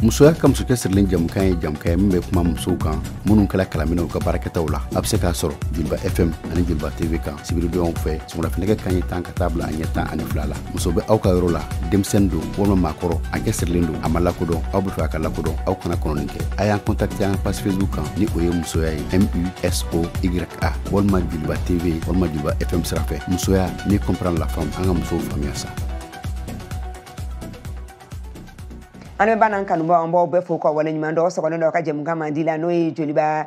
musoya ka musokɛ sirilen jamukan ye jamukan ye min bɛ kuma musow kan minnu kɛla kalaminɛw ka baarakɛtaw la a bɛ se k'a sɔrɔ jeliba fm ani jeliba tv kan sibiridonyaw fɛ sɔgɔmadafinɛgɛ kan ye tan ka taa bila a ɲɛ tan ani fila la muso bɛ aw ka yɔrɔ la denmisɛn don walima maakɔrɔ an kɛ sirilen don a ma lakodɔn aw be fɛ a ka lakodɔn aw kana kɔnɔni kɛ a y'an kɔntakte an pasi facebook kan ni o ye musoya ye musoya walima jeliba tv walima jeliba fm sira fɛ musoya ni kɔnpran lafam an ka musow faamuya sa an bɛ ba n'an kanubɔ an b'aw bɛɛ fo ka waleɲuman dɔ sɔgɔlen dɔ ka jɛmukan man di la n'o ye joliba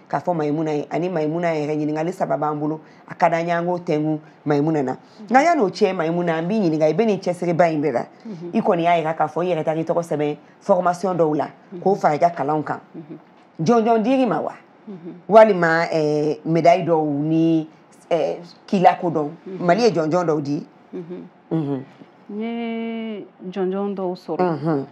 k'a fɔ mayimuna ye ani mayimuna yɛrɛ ɲininkali saba b'an bolo a ka d'an ye an k'o tɛngu mayimuna na nka yan'o cɛ mayimuna an b'i ɲininka i bɛ nin cɛsiriba in bɛɛ la i kɔni y'a yira k'a fɔ i yɛrɛ taara i tɔgɔ sɛbɛn fɔrɔmasiyɔn dɔw la k'o fara i ka kalanw kan jɔnjɔn diri ma wa walima medayi dɔw ni k'i lakodɔn mali ye jɔnjɔn dɔw di n ye jɔnjɔn dɔw sɔrɔ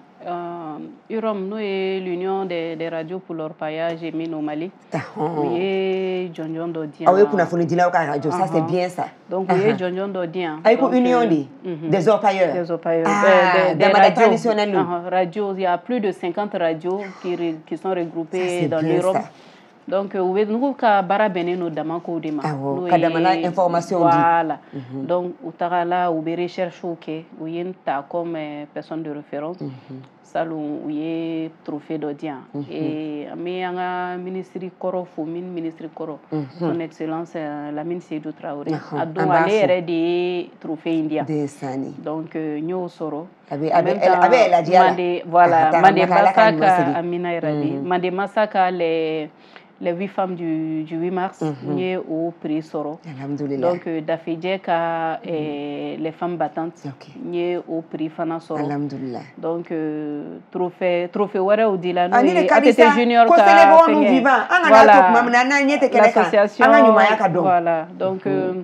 yɔrɔ n'o ye l'union des des radios pour leur payage et mine au Mali u ye jɔnjɔn dɔ di yan aw ye kunnafonidilaw ka radio ça c'est bien ça donc u ye jɔnjɔn dɔ di yan ayi ko union de des orpailleurs des orpailleurs ah, des radios traditionnels radios il y a plus de 50 radios qui qui sont regroupées dans l'Europe donc u bɛ n'u ka baara bɛnnen don dama kow de ma awɔ ka damana information di voilà mhm. donc u tagala u bɛ recherche kɛ u ye n ta comme euh, personne de référence mhm. salon u ye trophée dɔ di yan mhm. et an bɛ an ka minisiri kɔrɔ fo min minisiri kɔrɔ son excellence euh, Lamine Seydou Traoré a don ale yɛrɛ de ye trophée in di yan donc euh, n y'o sɔrɔ a bɛ a bɛ a bɛ lajɛ la mande voilà mande masa ka amina yɛrɛ de mande masa ka le les huit femmes du, du 8 mars n ye o prix sɔrɔ donc euh, dafejɛ ka mhm. eh, les femmes battantes n ye o prix fana sɔrɔ donc euh, trophée trophée wɛrɛw dila n'o ye ATT junior ka fɛngɛ voilà l'association voilà donc mhm. euh,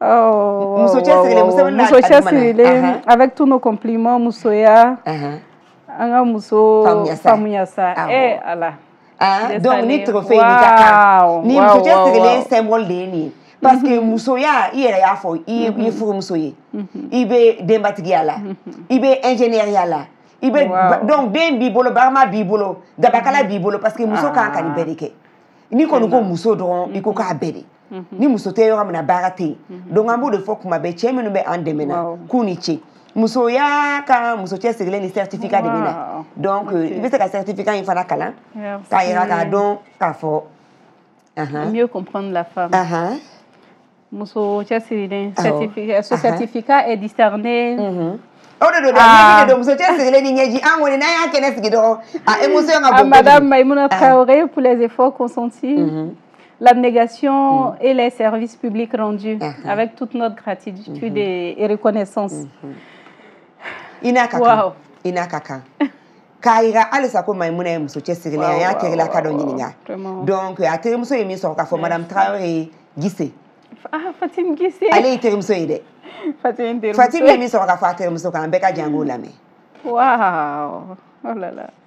muso cɛsirilen muso bɛ muso cɛsirilen avec tous nos compliments musoya an ka muso faamuya sa eh ala donc ni tɔgɔ fɛ yen ka kan ni muso cɛsirilen symbole de ye nin ye parce que musoya i yɛrɛ y'a fɔ i ye i ye furumuso ye i bɛ denbatigiya la i bɛ ingénieuriya la i bɛ donc den b'i bolo barama b'i bolo dabakala b'i bolo parce que muso kan ka nin bɛɛ de kɛ n'i kɔni ko muso dɔrɔn i ko k'a bɛɛ de ni muso tɛ yɔrɔ min na baara tɛ yen donc an b'o de fɔ kuma bɛɛ cɛ minnu bɛ an dɛmɛ na k'u ni ce musoya ka muso cɛ sigilen ni certificat de bɛ na donc i bɛ se ka certificat in fana kalan k'a yira k'a dɔn k'a fɔ mieux comprendre la femme muso cɛsirilen certificat so certificat est discerné o de don dɛ ɲɛji de don muso cɛ sigilen ni ɲɛji an kɔni n'an y'a kɛnɛ sigi dɔrɔn a émotion ka bon madame Maïmouna Traoré pour les efforts consentis l'abnégation mm. et les services publics rendus, mm-hmm. avec toute notre gratitude mm-hmm. et, reconnaissance. Mm-hmm. Ina kakan. Wow. Ina kakan. k'a jira halisa ko maimuna ye muso cɛsirilen a y'a kɛrila ka dɔ ɲininka donc a terimuso ye min sɔrɔ k'a fɔ madame tarawele gise ah, fatim gise ale ye terimuso ye dɛ fatim ye min sɔrɔ k'a fɔ a terimuso kan an bɛɛ ka jan k'o lamɛn waaw oh là là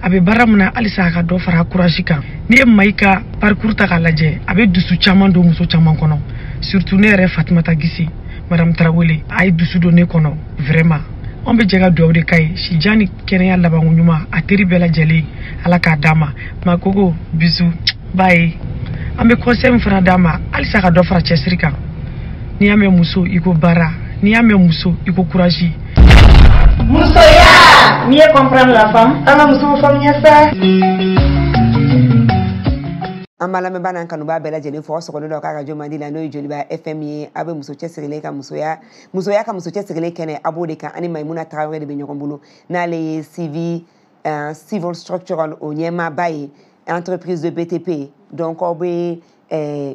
a bɛ baara min na halisa a ka dɔ fara kurasi kan n'i ye mayi ka parikuru ta k'a lajɛ a bɛ dusu caman don muso caman kɔnɔ surtout ne yɛrɛ fatumata gisi madamu tarawele a ye dusu don ne kɔnɔ vraiment an bɛ jɛ ka dugawu de ka ye sijan ni kɛnɛya labanko ɲuman a teri bɛɛ lajɛlen ala k'a d'a ma makogo bisu b'a ye an bɛ conseil min fana d'a ma halisa ka dɔ fara cɛsiri kan n'i y'a mɛn muso i ko baara n'i y'a mɛn muso i ko kurazi musoya n'i ye kɔnpirɛn la fam an ka musow faamuya sa an b'a lamɛnba n'an kanubaa bɛɛ lajɛlen fɔ sɔgɔlen dɔ k'a ka jomandi la n'o ye joliba fm ye aw bɛ muso cɛsirilen ka musoya musoya ka muso cɛsirilen kɛnɛ a b'o de kan ani maimuna tagawɛrɛ de bɛ ɲɔgɔn bolo n'ale ye cv uh, civil structural o ɲɛmaaba ye entreprise de btp donc aw bɛ uh,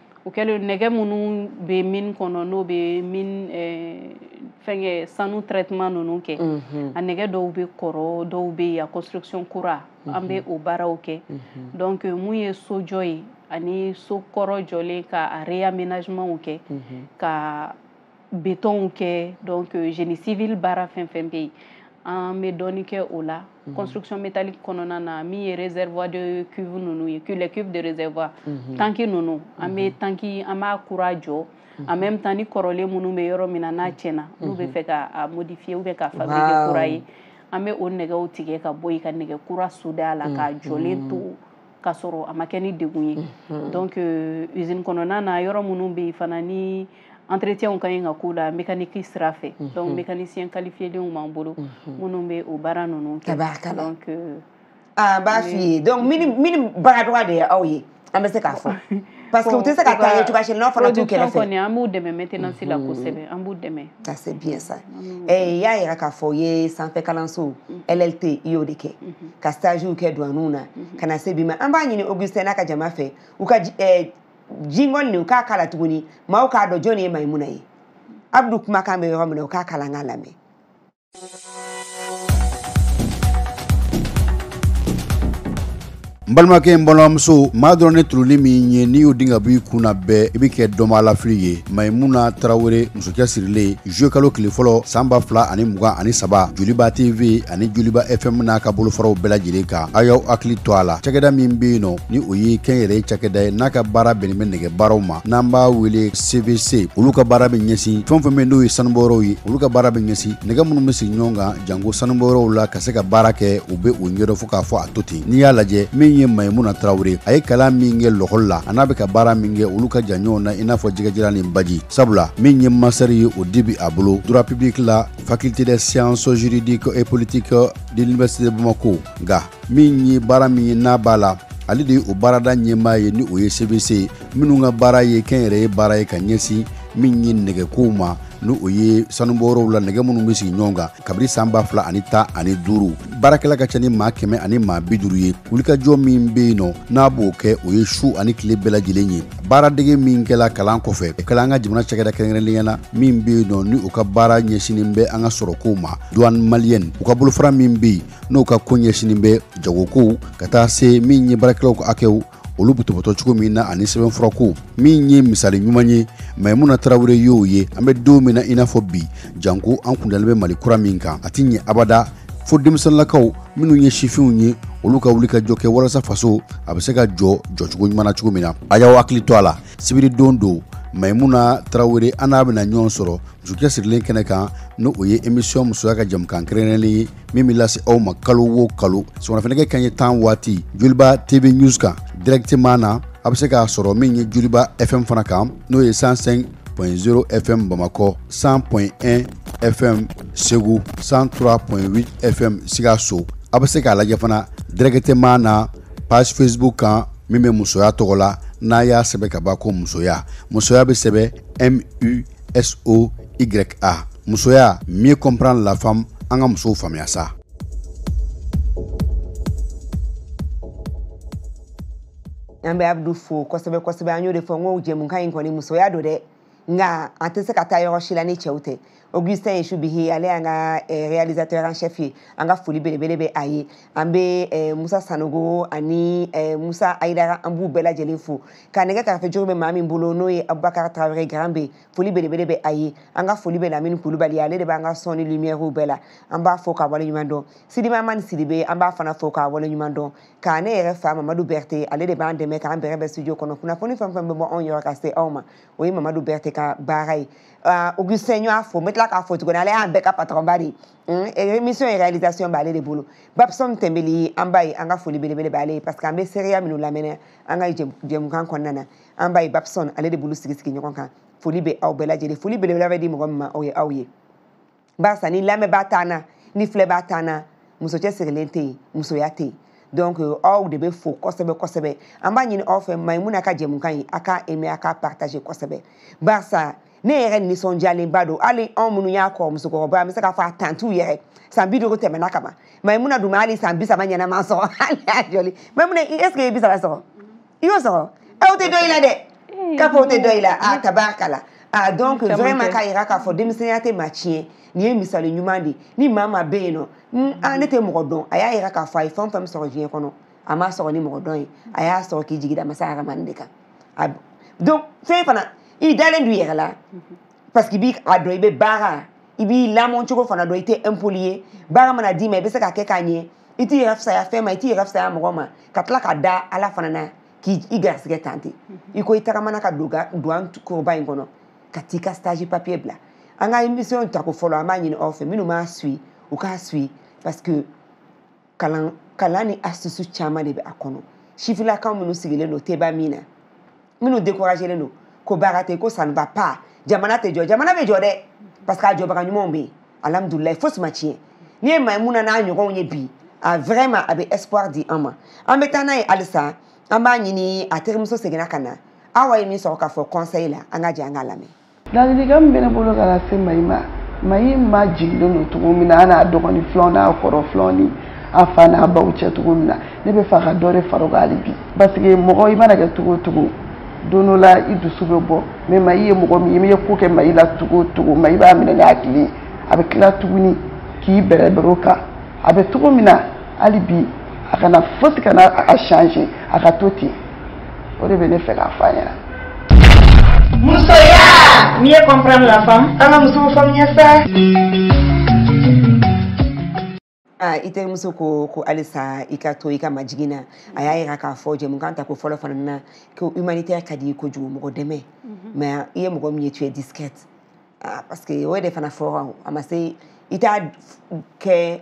o kɛlen nɛgɛ minnu bɛ min kɔnɔ n'o bɛ min fɛnkɛ sanu traitement ninnu kɛ a nɛgɛ dɔw bɛ kɔrɔ dɔw bɛ yen a construction kura an bɛ o baaraw kɛ donc mun ye sojɔ ye ani so kɔrɔ jɔlen ka a réaménagement kɛ ka betonw kɛ donc euh, génie civil baara fɛn fɛn bɛ yen an bɛ dɔɔni kɛ o la mhm. construction métallique kɔnɔna na min ye réservoir de cuve ninnu ye les cuves de réservoir mhm. tanki ninnu an bɛ mhm. tanki an b'a kura jɔ en même temps ni kɔrɔlen minnu bɛ yɔrɔ min na n'a tiɲɛna n'u bɛ fɛ ka a modifier ou bien ka fabriquer kura ye an bɛ o nɛgɛw tigɛ ka bɔ yen ka nɛgɛ kura soudé a la k'a jɔlen to ka sɔrɔ a ma kɛ ni degun ye mhm. donc euh, usine kɔnɔna na yɔrɔ minnu bɛ yen fana ni entretienw ka ɲi ka k'u la mécanique sira fɛ mhm. donc mécanicien qualifiélenw b'an bolo mhm. minnu bɛ o baara ninnu kɛ donc euh, ah, an b'a f'i ye donc minnu baara dɔgɔya de ye aw ye an bɛ se k'a fɔ parce que u tɛ se ka taa ye cogoya si n'aw fana t'u kɛrɛfɛ production kɔni an b'u dɛmɛ maintenance la mm-hmm. kosɛbɛ an b'u dɛmɛ ça c'est bien ça mm-hmm. eh, i y'a yira k'a fɔ u ye sanfɛ kalanso mm-hmm. LLT i y'o de kɛ ka stagew kɛ douaniw na ka na se bi ma an b'a ɲini Augustin n'a ka jama fɛ u ka eh, jingɔn nin u k'a k'a la tuguni maaw k'a dɔn jɔni ye Mayimuna ye Abdu kumakan bɛ yɔrɔ min na u k'a kalan k'a lamɛn n balimakɛ n balimamuso maa dɔrɔn ne turuli min ye n'i y'o din ka b'i kun na bɛɛ i be kɛ dɔnbaalafili ye mayimuna tarawele musocɛ sirilen zuwe kalo kile fɔlɔ saan b'a fila ani mugan ani saba joliba tv ani joliba fm n'a ka bolofaraw bɛɛ lajɛlen kan a y'aw hakili to a la cɛgɛda min be yen nɔ ni o ye kɛn yɛrɛ cakɛda ye n'a ka baara bɛnnen bɛ nɛgɛ baaraw ma n'an b'a wele cvc olu ka baara bɛ ɲɛsin fɛn fɛn bɛ n'o ye sanubɔyɔrɔw ye olu ka baara bɛ ɲɛsin nɛgɛ minnu bɛ sigi ɲɔgɔn kan janko sanubɔyɔrɔw la ka se ka baara kɛ u bɛ o ɲɛdɔ fo k'a fɔ a to ten n'i y'a lajɛ min ye mayimuna tarawele a ye kalan min kɛ lɔkɔli la a n'a bɛ ka baara min kɛ olu ka jan ɲɔgɔn na i n'a fɔ jɛgɛjira ni baji sabula min ye masɛri ye o dibi a bolo droit public la faculté des sciences juridiques et politiques de l'université de bamako nka min ye baara min ye n'a b'a la ale de ye o baarada ɲɛmaa ye ni o ye cbc ye minnu ka baara ye kɛnyɛrɛye baara ye ka ɲɛsin min ye nɛgɛkow ma ni o ye sanubɔyɔrɔw la nɛgɛ minnu bɛ sigi ɲɔgɔn kan kabiri san ba fila ani ta ani duuru baarakɛla ka ca ni maa kɛmɛ ani maa bi duuru ye wulikajɔ min bɛ yen nɔ n'a b'o kɛ o ye su ani tile bɛɛ lajɛlen ye baaradege min kɛla kalan kɔfɛ o kɛla an ka jamana cakɛda kɛrɛnkɛrɛnnenya na min bɛ yen nɔ ni u ka baara ɲɛsinnen bɛ an ka sɔrɔkow ma duwan maliyɛn u ka bolofara min bɛ yen n'o ka ko ɲɛsinin bɛ jagokow ka taa se min ye baarakɛlaw ka hakɛw olu bɛ tɔbɔtɔ cogo min na ani sɛbɛnfurako min ye misali ɲuman ye mayimuna tarawele y'o ye an bɛ don min na i n'a fɔ bi janko an kundalen bɛ mali kura min kan a tɛ ɲɛ abada fo denmisɛnninlakaw minnu ye sifinw ye olu ka wuli ka jɔ kɛ walasa faso a bɛ se ka jɔ jɔcogo ɲuman na cogo min na a y'aw hakili to a la sibiridon don mayimuna tarawele an n'a bɛna ɲɔgɔn sɔrɔ musokɛ sirilen kɛnɛ kan n'o o ye emisiyɔn musoya ka jamukan kɛrɛnkɛrɛnnen ye min bɛ lase aw ma kalo wo kalo sɔgɔmafɛnɛgɛ kan ye tan waati joliba tv news kan directement na a bɛ se k'a sɔrɔ min ye joliba fm fana kan n'o ye 105 100.0 FM Bamakɔ 100.1 FM Segu 103.8 FM Sikaso a bɛ se k'a lajɛ fana directement na page Facebook kan min bɛ musoya tɔgɔ la n'a y'a sɛbɛn ka ban ko musoya musoya bɛ sɛbɛn M U S O Y A musoya mieux comprendre la femme an ka musow faamuya sa an bɛ abdu fo kosɛbɛ kosɛbɛ an y'o de fɔ n ko jɛmukan in kɔni musoya don dɛ nka an tɛ se ka taa yɔrɔ si la ni cɛw tɛ augustin yesu bihi ale y'an ka eh, réalisateur en chef ye an ka foli belebele bɛ a ye an bɛ eh, musa sanogo ani eh, musa ayidara an b'u bɛɛ lajɛlen fo ka nɛgɛ kɛrɛfɛ jogo bɛ maa min bolo n'o ye abubakar tarawele garan bɛ foli belebele bɛ a ye an ka foli bɛ lamini kulubali ale de b'an ka sɔn ni lumiyɛriw bɛɛ la an b'a fɔ k'a waleɲuman dɔn sidimamani sidibe an b'a fana fɔ k'a waleɲuman dɔn ka ne yɛrɛ fa mamadu bɛrite ale de b'an dɛmɛ k'an bɛrɛ bɛ studio kɔnɔ kunnafoni fɛn fɛn bɛ bɔ anw yɔrɔ ka se aw ma o ye mamadu bɛrite ka baara ye augustin y'a fo n bɛ tila k'a fo tuguni ale y'an bɛɛ ka patɔrɔnba de ye émission ye réalisation b'ale de bolo babson tɛnbeli an b'a ye an ka foli belebele b'ale ye parce que an bɛ seereya minnu lamɛnɛ an ka jɛmukan kɔnɔna na an b'a ye babson ale de b'olu sigi sigi ɲɔgɔn kan foli bɛ aw bɛɛ lajɛlen foli belebeleba bɛ di mɔgɔ min ma o ye aw ye barisa ni lamɛnbaa t'an na ni filɛbaa t'an na muso cɛ sirilen tɛ yen musoya tɛ yen donc euh, aw de bɛ fo kosɛbɛ kosɛbɛ an b'a ɲini aw fɛ mayimuna ka jɛmukan ye a ka aimé a ka partage kosɛbɛ barisa ne yɛrɛ nisɔndiyalenba don hali anw minnu y'a kɔrɔ musokɔrɔba an bɛ se k'a fɔ a tantiw yɛrɛ san bi duuru tɛmɛna kama mayimuna dun ma hali san bi saba ɲɛnama sɔrɔ hali a jɔli mayimuna est ce que i bi saba sɔrɔ i y'o sɔrɔ ɛ o tɛ dɔ i la dɛ k'a fɔ o tɛ dɔ i la a tabarakala a donc vraiment k'a yira k'a fɔ denmisɛnya tɛ maa tiɲɛ nin ye misali ɲuman de ye ni maa maa bɛ yen nɔ ne tɛ mɔgɔ dɔn a y'a yira k'a fɔ a ye fɛn o fɛn sɔrɔ diɲɛ kɔnɔ a ma sɔgɔ ni mɔgɔ dɔn ye a y'a sɔrɔ k'i jigida masa aramani de kan donc fɛn fana i dalen du yɛrɛ la parce que b'i a dɔn i bɛ baara i b'i lamɔ cogo fana dɔn i tɛ impoli ye baara mana d'i ma i bɛ se ka kɛ k'a ɲɛ i t'i yɛrɛ fisaya fɛn ma i t'i yɛrɛ fisaya mɔgɔ ma ka tila ka da ala fana na k'i i garisigɛ tan ten i ko i tagamana ka don duwan koroba in kɔnɔ ka t'i ka stage papier bila an ka émission tako fɔlɔ an b'a ɲini aw fɛ minnu m'a suit u k'a suit parce que kalan kalan ni astusu caman de bɛ a kɔnɔ sifilakaw minnu sigilen don teba min na minnu découragélen don ko baara tɛ ko ça ne va pas jamana tɛ jɔ jamana bɛ jɔ dɛ parce que a jɔbaga ɲumanw bɛ yen alhamdulilayi fosi ma tiɲɛ n'i ye mayimuna n'a ɲɔgɔnw ye bi a vraiment a bɛ espoir di an ma an bɛ taa n'a ye halisa an b'a ɲini a terimuso seginna ka na awa ye min sɔrɔ k'a fɔ conseil la an ka jɛ an k'a lamɛn ladilikan min bɛ ne bolo ka lase mayi ma mayi ma jiginnen don cogo min na an n'a dɔgɔnin filanw n'a kɔrɔ filanw ni a fa n'a baw cɛ cogo min na ne bɛ fɛ ka dɔ de fara o kan hali bi parce que mɔgɔ i mana kɛ cogo o cogo don dɔ la i dusu bɛ bɔ mɛ mayi ye mɔgɔ min ye n'i ye ko kɛ mayi la cogo o cogo mayi b'a minɛ n'a tile ye a bɛ tila tuguni k'i bɛrɛbɛrɛ o kan a bɛ cogo min na hali bi a kana fosi kana a ka changer a ka to ten o de bɛ ne fɛ k'a fɔ a ɲɛna. musoya. n'i ye kɔnpirɛn la fam an ka musow faamuya sa. Ah, i terimuso ko ko halisa i ka to i ka majigin na a y'a yira k'a fɔ jɛmukan ta ko fɔlɔ fana na ko humanitaire ka di kojugu mɔgɔ dɛmɛ mhm. mais i ye mɔgɔ min ye tu ye disquette ah, parce que o yɛrɛ fana fɔra a ma se i t'a kɛ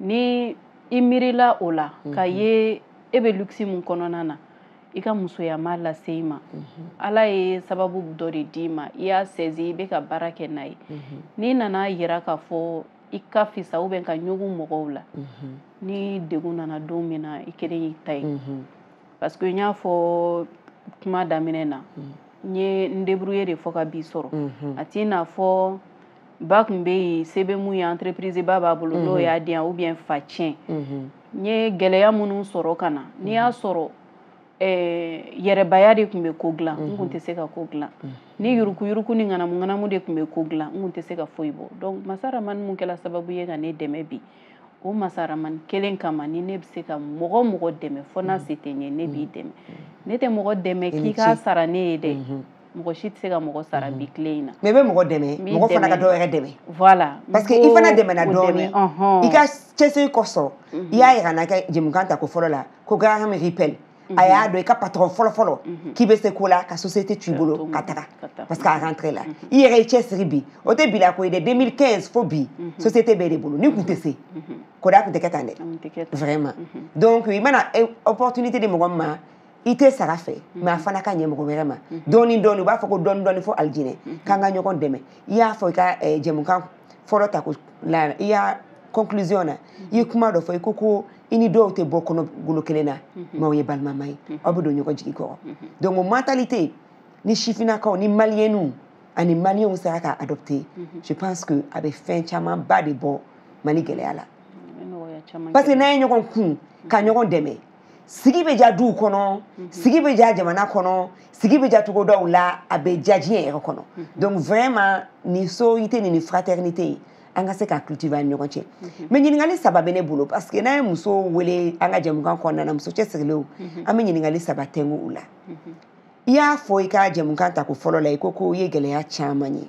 ni i miirila o la mhm. ka ye e bɛ luxe min kɔnɔna na i ka musoyama lase i ma mhm. ala ye sababu dɔ de d'i ma i y'a sɛzi i bɛ ka baara kɛ n'a ye mhm. n'i nana yira k'a fɔ i ka fisa u bɛ ka ɲɔgɔn mɔgɔw la ni degun nana don min na i kelen y'i ta ye parce que n y'a fɔ kuma daminɛ na n ye n debrouiller de fɔ ka bi sɔrɔ a t'i n'a fɔ ba tun bɛ yen se bɛ mun ye entreprise ba b'a bolo n'o y'a di yan ou bien fa tiɲɛ n ye gɛlɛya minnu sɔrɔ ka na n'i y'a sɔrɔ yɛrɛbaya de tun bɛ ko dilan n tun tɛ se ka ko dilan ni yurukuyuruku ni ŋanamuŋanamu de tun bɛ ko dilan n tun tɛ se ka foyi bɔ donc masa ramani mun kɛra sababu ye ka ne dɛmɛ bi o masa ramani kelen kama ni ne bɛ se ka mɔgɔ mɔgɔ dɛmɛ fo n'a se tɛ n ye ne b'i dɛmɛ ne tɛ mɔgɔ dɛmɛ k'i k'a sara ne ye dɛ mɔgɔ si tɛ se ka mɔgɔ sara mhm. bi tile in na mais i bɛ mɔgɔ dɛmɛ mɔgɔ fana ka dɔ wɛrɛ dɛmɛ voilà parce que i fana dɛmɛna dɔɔni i ka cɛsiri kosɔn mhm. i y'a yira n'a kɛ jɛmukan ta ko fɔlɔ la ko garaham ripel mhm. a y'a dɔn i ka patɔrɔn fɔlɔfɔlɔ k'i bɛ se ko la ka société t'u bolo ka taga parce que a rentré la i yɛrɛ i cɛsiri bi o tɛ bila ko ye dɛ 2015 fo bi société bɛɛ de bolo ni tun tɛ se koda tun tɛ kɛ tan dɛ vraiment donc i mana opportunité di mɔgɔ min ma i tɛ saga fɛ mɛ a fana ka ɲɛ mɔgɔ wɛrɛ ma dɔɔni dɔɔni u b'a fɔ ko dɔɔni dɔɔni fo alijinɛ k'an ka ɲɔgɔn dɛmɛ i y'a fɔ i ka eh, jɛmukan fɔlɔ ta ko la i y'a conclusion na i ye kuma dɔ fɔ i ko ko i ni dɔw tɛ bɔ kɔnɔ golo kelen na mɛ o ye balimama ye aw bɛ don ɲɔgɔn jigi kɔrɔ donc o mentalite ni sifinnakaw ni maliyɛninw ani maliyɛnw sera ka adopte je pense que a bɛ fɛn camanba de bɔ mali gɛlɛya la parce que n'an ye ɲɔgɔn kun ka ɲɔgɔn dɛmɛ sigi bɛ ja duw kɔnɔ mhm. sigi bɛ ja jamana kɔnɔ sigi bɛ ja togodaw la a bɛ ja diɲɛ yɛrɛ kɔnɔ mhm. donc vraiment nin sororité nin nin fraternité in an ka se ka cultiver an ɲɔgɔn cɛ mhm. mais ɲininkali saba bɛ ne bolo parce que n'an ye muso wele an ka jɛmukan kɔnɔna na muso cɛsirilenw an bɛ ɲininkali saba tɛngu u la i y'a fɔ i ka jɛmukan ta ko fɔlɔ la i ko ko i ye gɛlɛya caman ye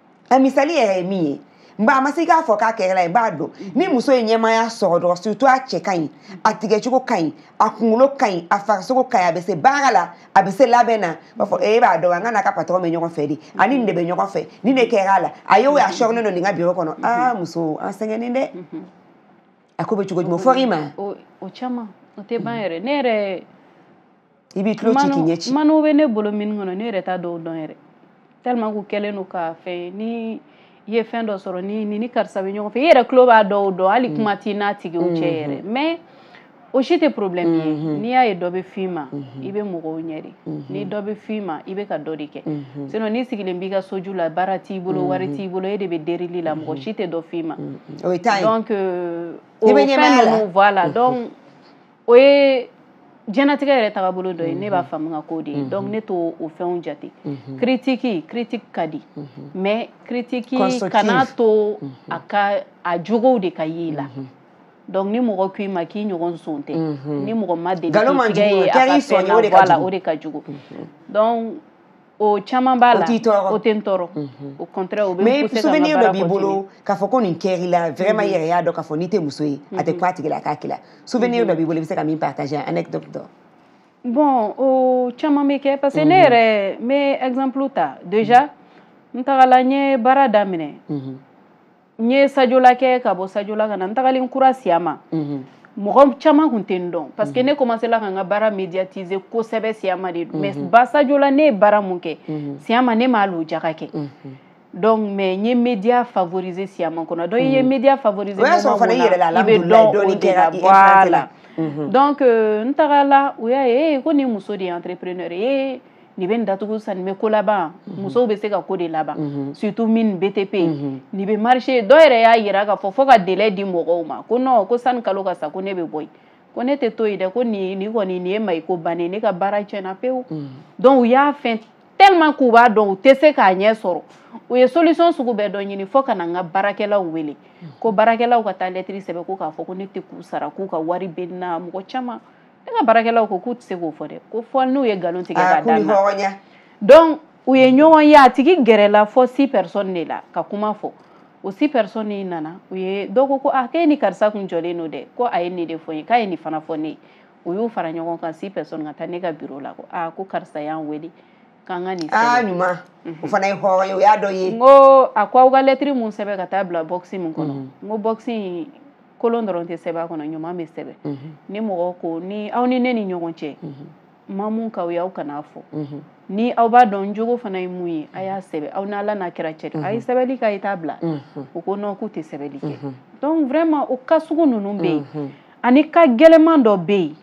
a misali yɛrɛ ye min ye nka a ma se k'a fɔ k'a kɛra ye b'a dɔn ni muso ye ɲɛmaya sɔrɔ dɔrɔn surtout a cɛ ka ɲi a tigɛcogo ka ɲi a kunkolo ka ɲi a farisogo ka ɲi a bɛ se baara la a bɛ se labɛn na b'a fɔ e b'a dɔn an ka n'a ka patɔrɔn bɛ ɲɔgɔn fɛ de ani nin de bɛ ɲɔgɔn fɛ nin de kɛra a la a ye o a sɔgɔlen don nin ka biro kɔnɔ aa muso an sɛgɛnnen dɛ a ko bɛ cogo jumɛn fɔ i ma o caman o tɛ ban yɛrɛ ne yɛrɛ i b'i tulo ci k'i ɲɛ ci manu bɛ ne bolo min kɔnɔ ne yɛrɛ t'a dɔw dɔn yɛrɛ tellement ko kɛlen don ka fɛn ni i ye fɛn dɔ sɔrɔ ni ni ni karisa bɛ ɲɔgɔn fɛ i yɛrɛ tulo b'a dɔw dɔn hali mm. kuma t'i n'a tigiw cɛ mm-hmm. yɛrɛ mais o si tɛ problème ye mm-hmm. n'i y'a ye dɔ bɛ f'i ma mm-hmm. i bɛ mɔgɔw ɲɛ de ni dɔ bɛ f'i ma i bɛ ka dɔ de kɛ sinon n'i sigilen b'i ka soju la baara t'i bolo wari t'i bolo e de bɛ derili la mɔgɔ si tɛ dɔ f'i ma donc euh, o fɛn ninnu voilà donc o ye jɛnatigɛ yɛrɛ tagabolo dɔ ye ne b'a faamu ka k'o de ye donc ne t'o o fɛnw jate kiritiki kiritiki ka di mais kiritiki kana to a ka a jogow de ka ye i la donc ni mɔgɔ k'i ma k'i ɲɔgɔn son tɛ ni mɔgɔ ma deli tigɛ ye a ka fɛn na voilà o de ka jugu donc o caman b'a la o t'i tɔɔrɔ o tɛ n tɔɔrɔ o contraire o bɛ n pousser ka n ka baara continuer mais souvenir dɔ b'i bolo k'a fɔ ko nin kɛr'i la vraiment i yɛrɛ y'a dɔn k'a fɔ n'i tɛ muso ye a tɛ ku a tigi la a k'a k'i la souvenir dɔ b'i bolo i bɛ se ka min partager anecdote dɔ bon o caman bɛ kɛ parce que ne yɛrɛ n bɛ exemple ta déjà n tagala n ye baara daminɛ n ye sajola kɛ ka bɔ sajola ka na n tagalen kura siya ma mhm. mɔgɔ caman kun tɛ n dɔn parce que mhm. ne commencela ka n ka baara médiatise kosɛbɛ siya ma de don mais mhm. ba sajola ne ye baara mun kɛ siya ma ne m'a lo jaga kɛ donc mais n ye média favoriser siya ma kɔnɔ donc i ye média favoriser mɔgɔ mun na i bɛ dɔn o de la voilà donc n tagala u y'a ye ee ko nin muso de ye entrepreneur ye nin bɛ nin datugu san nin bɛ ko laban mhm. musow bɛ se ka ko de laban mhm. surtout min BTP mhm. nin bɛ marché dɔw yɛrɛ y'a yira k'a fɔ fo ka délai di mɔgɔw ma ko non ko sani kalo ka sa ko ne bɛ bɔ yen ko ne tɛ to yen dɛ ko nin nin kɔni nin ye mayiko bannen ne ka baara tiɲɛna pewu donc u y'a fɛn tellement k'u b'a dɔn u tɛ se k'a ɲɛ sɔrɔ u ye solution sugu bɛɛ dɔ ɲini fo ka na n ka baarakɛlaw wele ko baarakɛlaw ka taa lɛtiri sɛbɛn ko k'a fɔ ko ne tɛ k'u sara k'u ka wari bɛ na mɔgɔ caman e ka baarakɛlaw ko k'u tɛ se k'o fɔ dɛ ko fɔ n'u ye nkalon tigɛ ah, ka d'a ma donc u ye ɲɔgɔn ye a tigi gɛrɛla fɔ si personne de la ka kuma fɔ o si personne in nana u ye dɔ ko ko ah k'e ni karisa kun jɔlen don dɛ ko a ye nin de fɔ n ye k'a ye nin fana fɔ ne ye u y'u fara ɲɔgɔn kan si personne ka taa ne ka biro la ko ah ko karisa y'an wele k'an ka nin aa ɲuman mhm. o fana ye hɔrɔn ye o y'a dɔ ye n ko a ko aw ka lɛtiri mun sɛbɛn ka taa bila bɔkisi min kɔnɔ mhm. n ko bɔkisi in kolon dɔrɔn tɛ sɛbɛn a kɔnɔ ɲuman bɛ sɛbɛn mhm. ni mɔgɔ ko ni aw ni ne ni ɲɔgɔn cɛ ma mun k'aw ye aw kana fɔ ni aw b'a dɔn jogo fana ye mun ye a y'a sɛbɛn aw n'ala n'a kɛra cɛ a ye sɛbɛnni k'a ye t'a bila o ko nɔn k'u tɛ sɛbɛnni kɛ donc vraiment o ka sugu ninnu bɛ yen ani ka gɛlɛman dɔ bɛ yen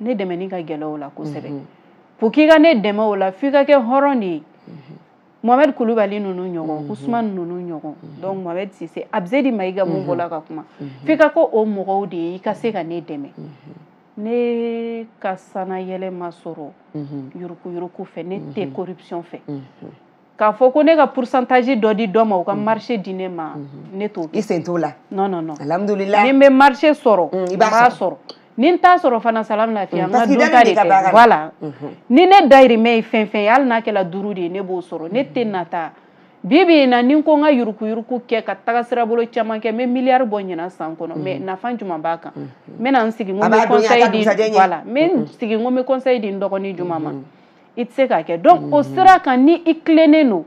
ne dɛmɛ ni ka gɛlɛya o la kosɛbɛ pour que i ka ne dɛmɛ o la f'i ka kɛ hɔrɔn de ye mohamɛdi kulubali ninnu ɲɔgɔn usman ninnu ɲɔgɔn donc mohamɛdi sise abzedi mayiga mun bɔla ka kuma f'i ka kɛ o mɔgɔw de ye i ka se ka ne dɛmɛ ne ka sanayɛlɛ ma sɔrɔ yurukuyuruku fɛ ne tɛ corruption fɛ k'a fɔ ko ne ka pourcentage dɔ di dɔ ma u ka mhm. marché di ne ma mhm. ne t'o kɛ i sen t'o la non non non alhamdulillah ni n bɛ marché sɔrɔ mm, i b'a sɔrɔ ni n t'a sɔrɔ fana salam lafiya mm, n ka dɔnta de kɛ voilà mhm. ni ne dayirimɛ ye fɛn fɛn ye hali n'a kɛra duuru de ye ne b'o sɔrɔ ne tɛ na taa bi bi in na ni n ko n ka yurukuyuruku kɛ ka taga sirabolo caman kɛ n bɛ miliyari bɔ ɲinan san kɔnɔ mɛ nafa jumɛn b'a kan n bɛna n sigi n ko n bɛ conseil di voilà n bɛ n sigi n ko n bɛ conseil di n dɔgɔnin jumɛn ma i tɛ se k'a kɛ donc o mhm. sira kan ni i tilennen don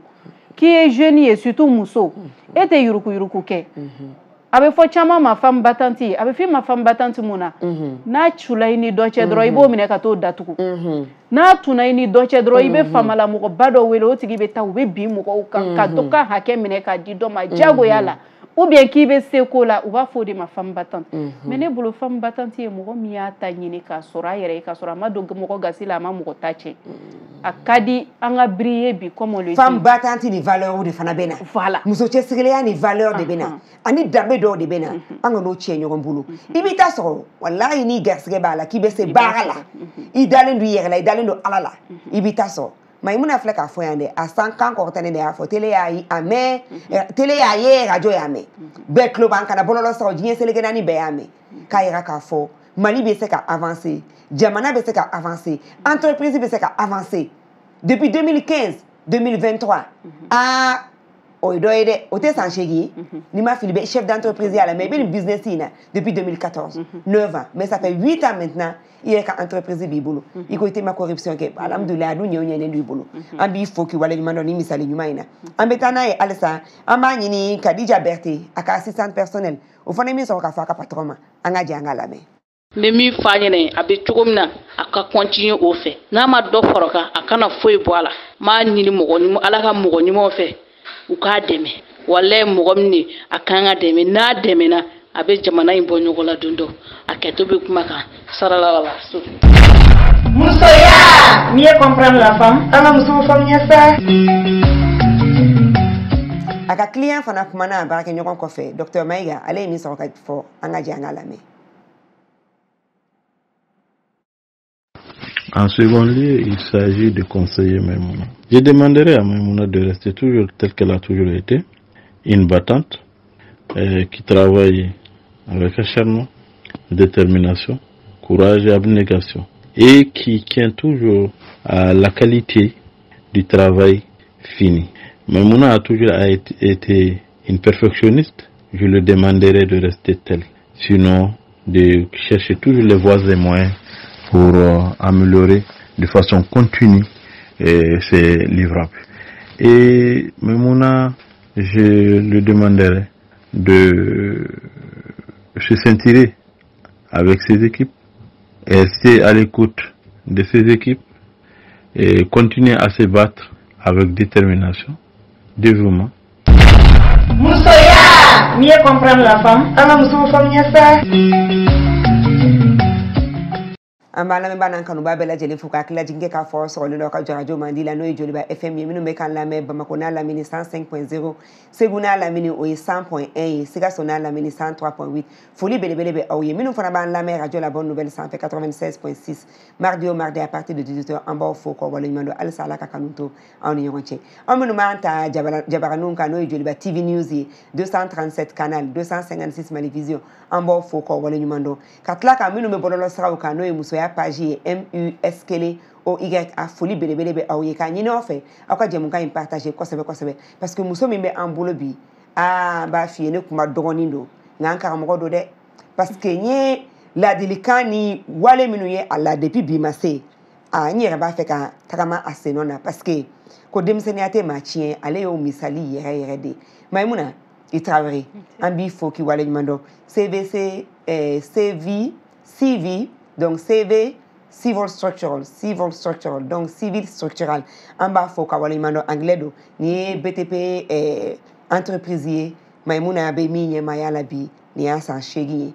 k'i ye jeune ye surtout muso mhm. e tɛ yurukuyuruku kɛ mhm. a bɛ fɔ caman ma femme battante a bɛ f'i ma femme battante mun na n'a cula i ni dɔ cɛ dɔrɔn i b'o minɛ ka t'o datugu n'a tunna i ni dɔ cɛ dɔrɔn i bɛ famala mɔgɔba dɔ wele o tigi bɛ taa u bɛ bin mɔgɔw kan ka dɔ ka hakɛ minɛ k'a di dɔ ma diyagoya la u bɛn k'i bɛ se ko la u b'a fɔ o de ma fa batan mɛ ne bolo fa batanti ye mɔgɔ min y'a ta ɲini k'a sɔrɔ a yɛrɛ i'a sɔrɔ a ma don mɔgɔ gasi la a ma mɔgɔ ta cɛ a ka di an ka biri ye bi kɔ fan ba tanti ni de fana bɛ na fa la muso cɛ sigilenyaya ni fa de bɛ na ani danbebe dɔw de bɛ na an ka n'o cɛ ɲɔgɔn bolo i bɛ taa sɔrɔ walayi n'i gasɛgɛ b'a la k'i bɛ se baara la i dalen don i yɛrɛ la i dalen don ala la i bɛ taa sɔrɔ maimuna filɛ k'a fɔ yan dɛ a san kan kɔkɔta ne de y'a fɔ tele y'a ye a mɛn tele y'a ye rajo y'a mɛn bɛɛ tulo b'an kana bɔlɔlɔ sɔrɔ diɲɛ seleke naani bɛɛ y'a mɛn k'a yira k'a fɔ mali bɛ se ka avancer jamana bɛ se ka avancer entreprise bɛ se ka avancer depuis 2015 2023 aa o ye dɔ ye dɛ o tɛ san seegin ye n'i ma fili bɛ chef d'entreprise y'a la mais i bɛ nin business in na depuis 2014 9 ans mais ça fait 8 ans maintenant i yɛrɛ ka entreprise b'i bolo mhm. i ko i tɛ ma corruption kɛ alhamdulillah a dun ɲɛw ɲɛnen don i bolo mhm. an b'i fo k'i wale ɲuman dɔn ni misali ɲuman in na mhm. an bɛ taa n'a ye halisa an b'a ɲini kadija berthe a ka assistant personnel o fana ye min sɔrɔ ka fɔ a ka patɔgɔn ma an ka jɛ an ka lamɛn n bɛ min fɔ a ɲɛna a bɛ cogo min na a ka kɔntiye o fɛ n'a ma dɔ fɔrɔ kan a kana foyi bɔ a la n b'a ɲini mɔgɔ ala ka mɔgɔ ɲumanw fɛ u k'a dɛmɛ walayi mɔgɔ min de a kan ka dɛmɛ n'a dɛmɛna a bɛ jamana in bɔ ɲɔgɔn la don dɔ a kɛto bɛ kuma kan saralala so musoya n'i ye comprendre la femme an ka musow faamuya sa a ka client fana kumana a baarakɛ ɲɔgɔn kɔfɛ docteur mayiga ale ye min sɔrɔ ka fɔ an ka jɛ an ka lamɛn En second lieu, il s'agit de conseiller Maimouna. Je demanderai à Maimouna de rester toujours telle qu'elle a toujours été, une battante euh, qui travaille avec acharnement, détermination, courage et abnégation, et qui tient toujours à la qualité du travail fini. Maimouna a toujours été une perfectionniste. Je lui demanderai de rester telle, sinon de chercher toujours les voies et moyens pour euh, améliorer de façon continue ces livrables. Et Memouna, je lui demanderai de se sentir avec ses équipes, rester à l'écoute de ses équipes et continuer à se battre avec détermination, dévouement. musoya n'i ye kɔnpirɛn la fam an ka musow faamuya sa an b'a lamɛnba n'an kanuba bɛɛ lajɛlen fo k'a tila jigin kɛ k'a fɔ sɔgɔli lɔ ka jɔnrajo mandi la n'o ye joliba fm ye minnu bɛ k'an lamɛn bamako n'a lamini 105.0 segu n'a lamini o ye 100.1 ye sikaso n'a lamini 103.8 foli belebele bɛ aw ye minnu fana b'an lamɛn rajo la bonne nouvelle sanfɛ 96.6 mardi o mardi à partir de 18 heures an b'aw fo k'aw waleɲuman don halisa ala ka kanu to aw ni ɲɔgɔn cɛ aw minnu b'an ta jabaganiw kan n'o ye joliba tv news ye 237 canal 256 mali vision an b'aw fo k'aw wale ɲuman dɔn ka tila ka minnu bɛ bɔlɔlɔ siraw kan n'o ye musoya page ye mus kelen o y a foli belebele bɛ aw ye k'a ɲini aw fɛ aw ka jɛmukan in partage kosɛbɛ kosɛbɛ parce que muso min bɛ an bolo bi aa n b'a f'i ye ne kuma dɔgɔnin don nka an karamɔgɔ don dɛ parce que n ye laadilikan ni wale minnu ye a la depuis bi ma se aa n yɛrɛ b'a fɛ ka tagama a senɔ na paseke ko denmisɛnniya tɛ maa tiɲɛ ale y'o misali yɛrɛ yɛrɛ de ye mayimuna i tarawele an b'i fo k'i wale ɲuman dɔn cvc eh, cv cv donc cv civil structural civil structural donc civil structural an b'a fo ka wale ɲuman dɔn anglais don nin ye btp eh, entreprise ye mayimuna bɛ min ɲɛmaaya la bi nin y'a san seegin ye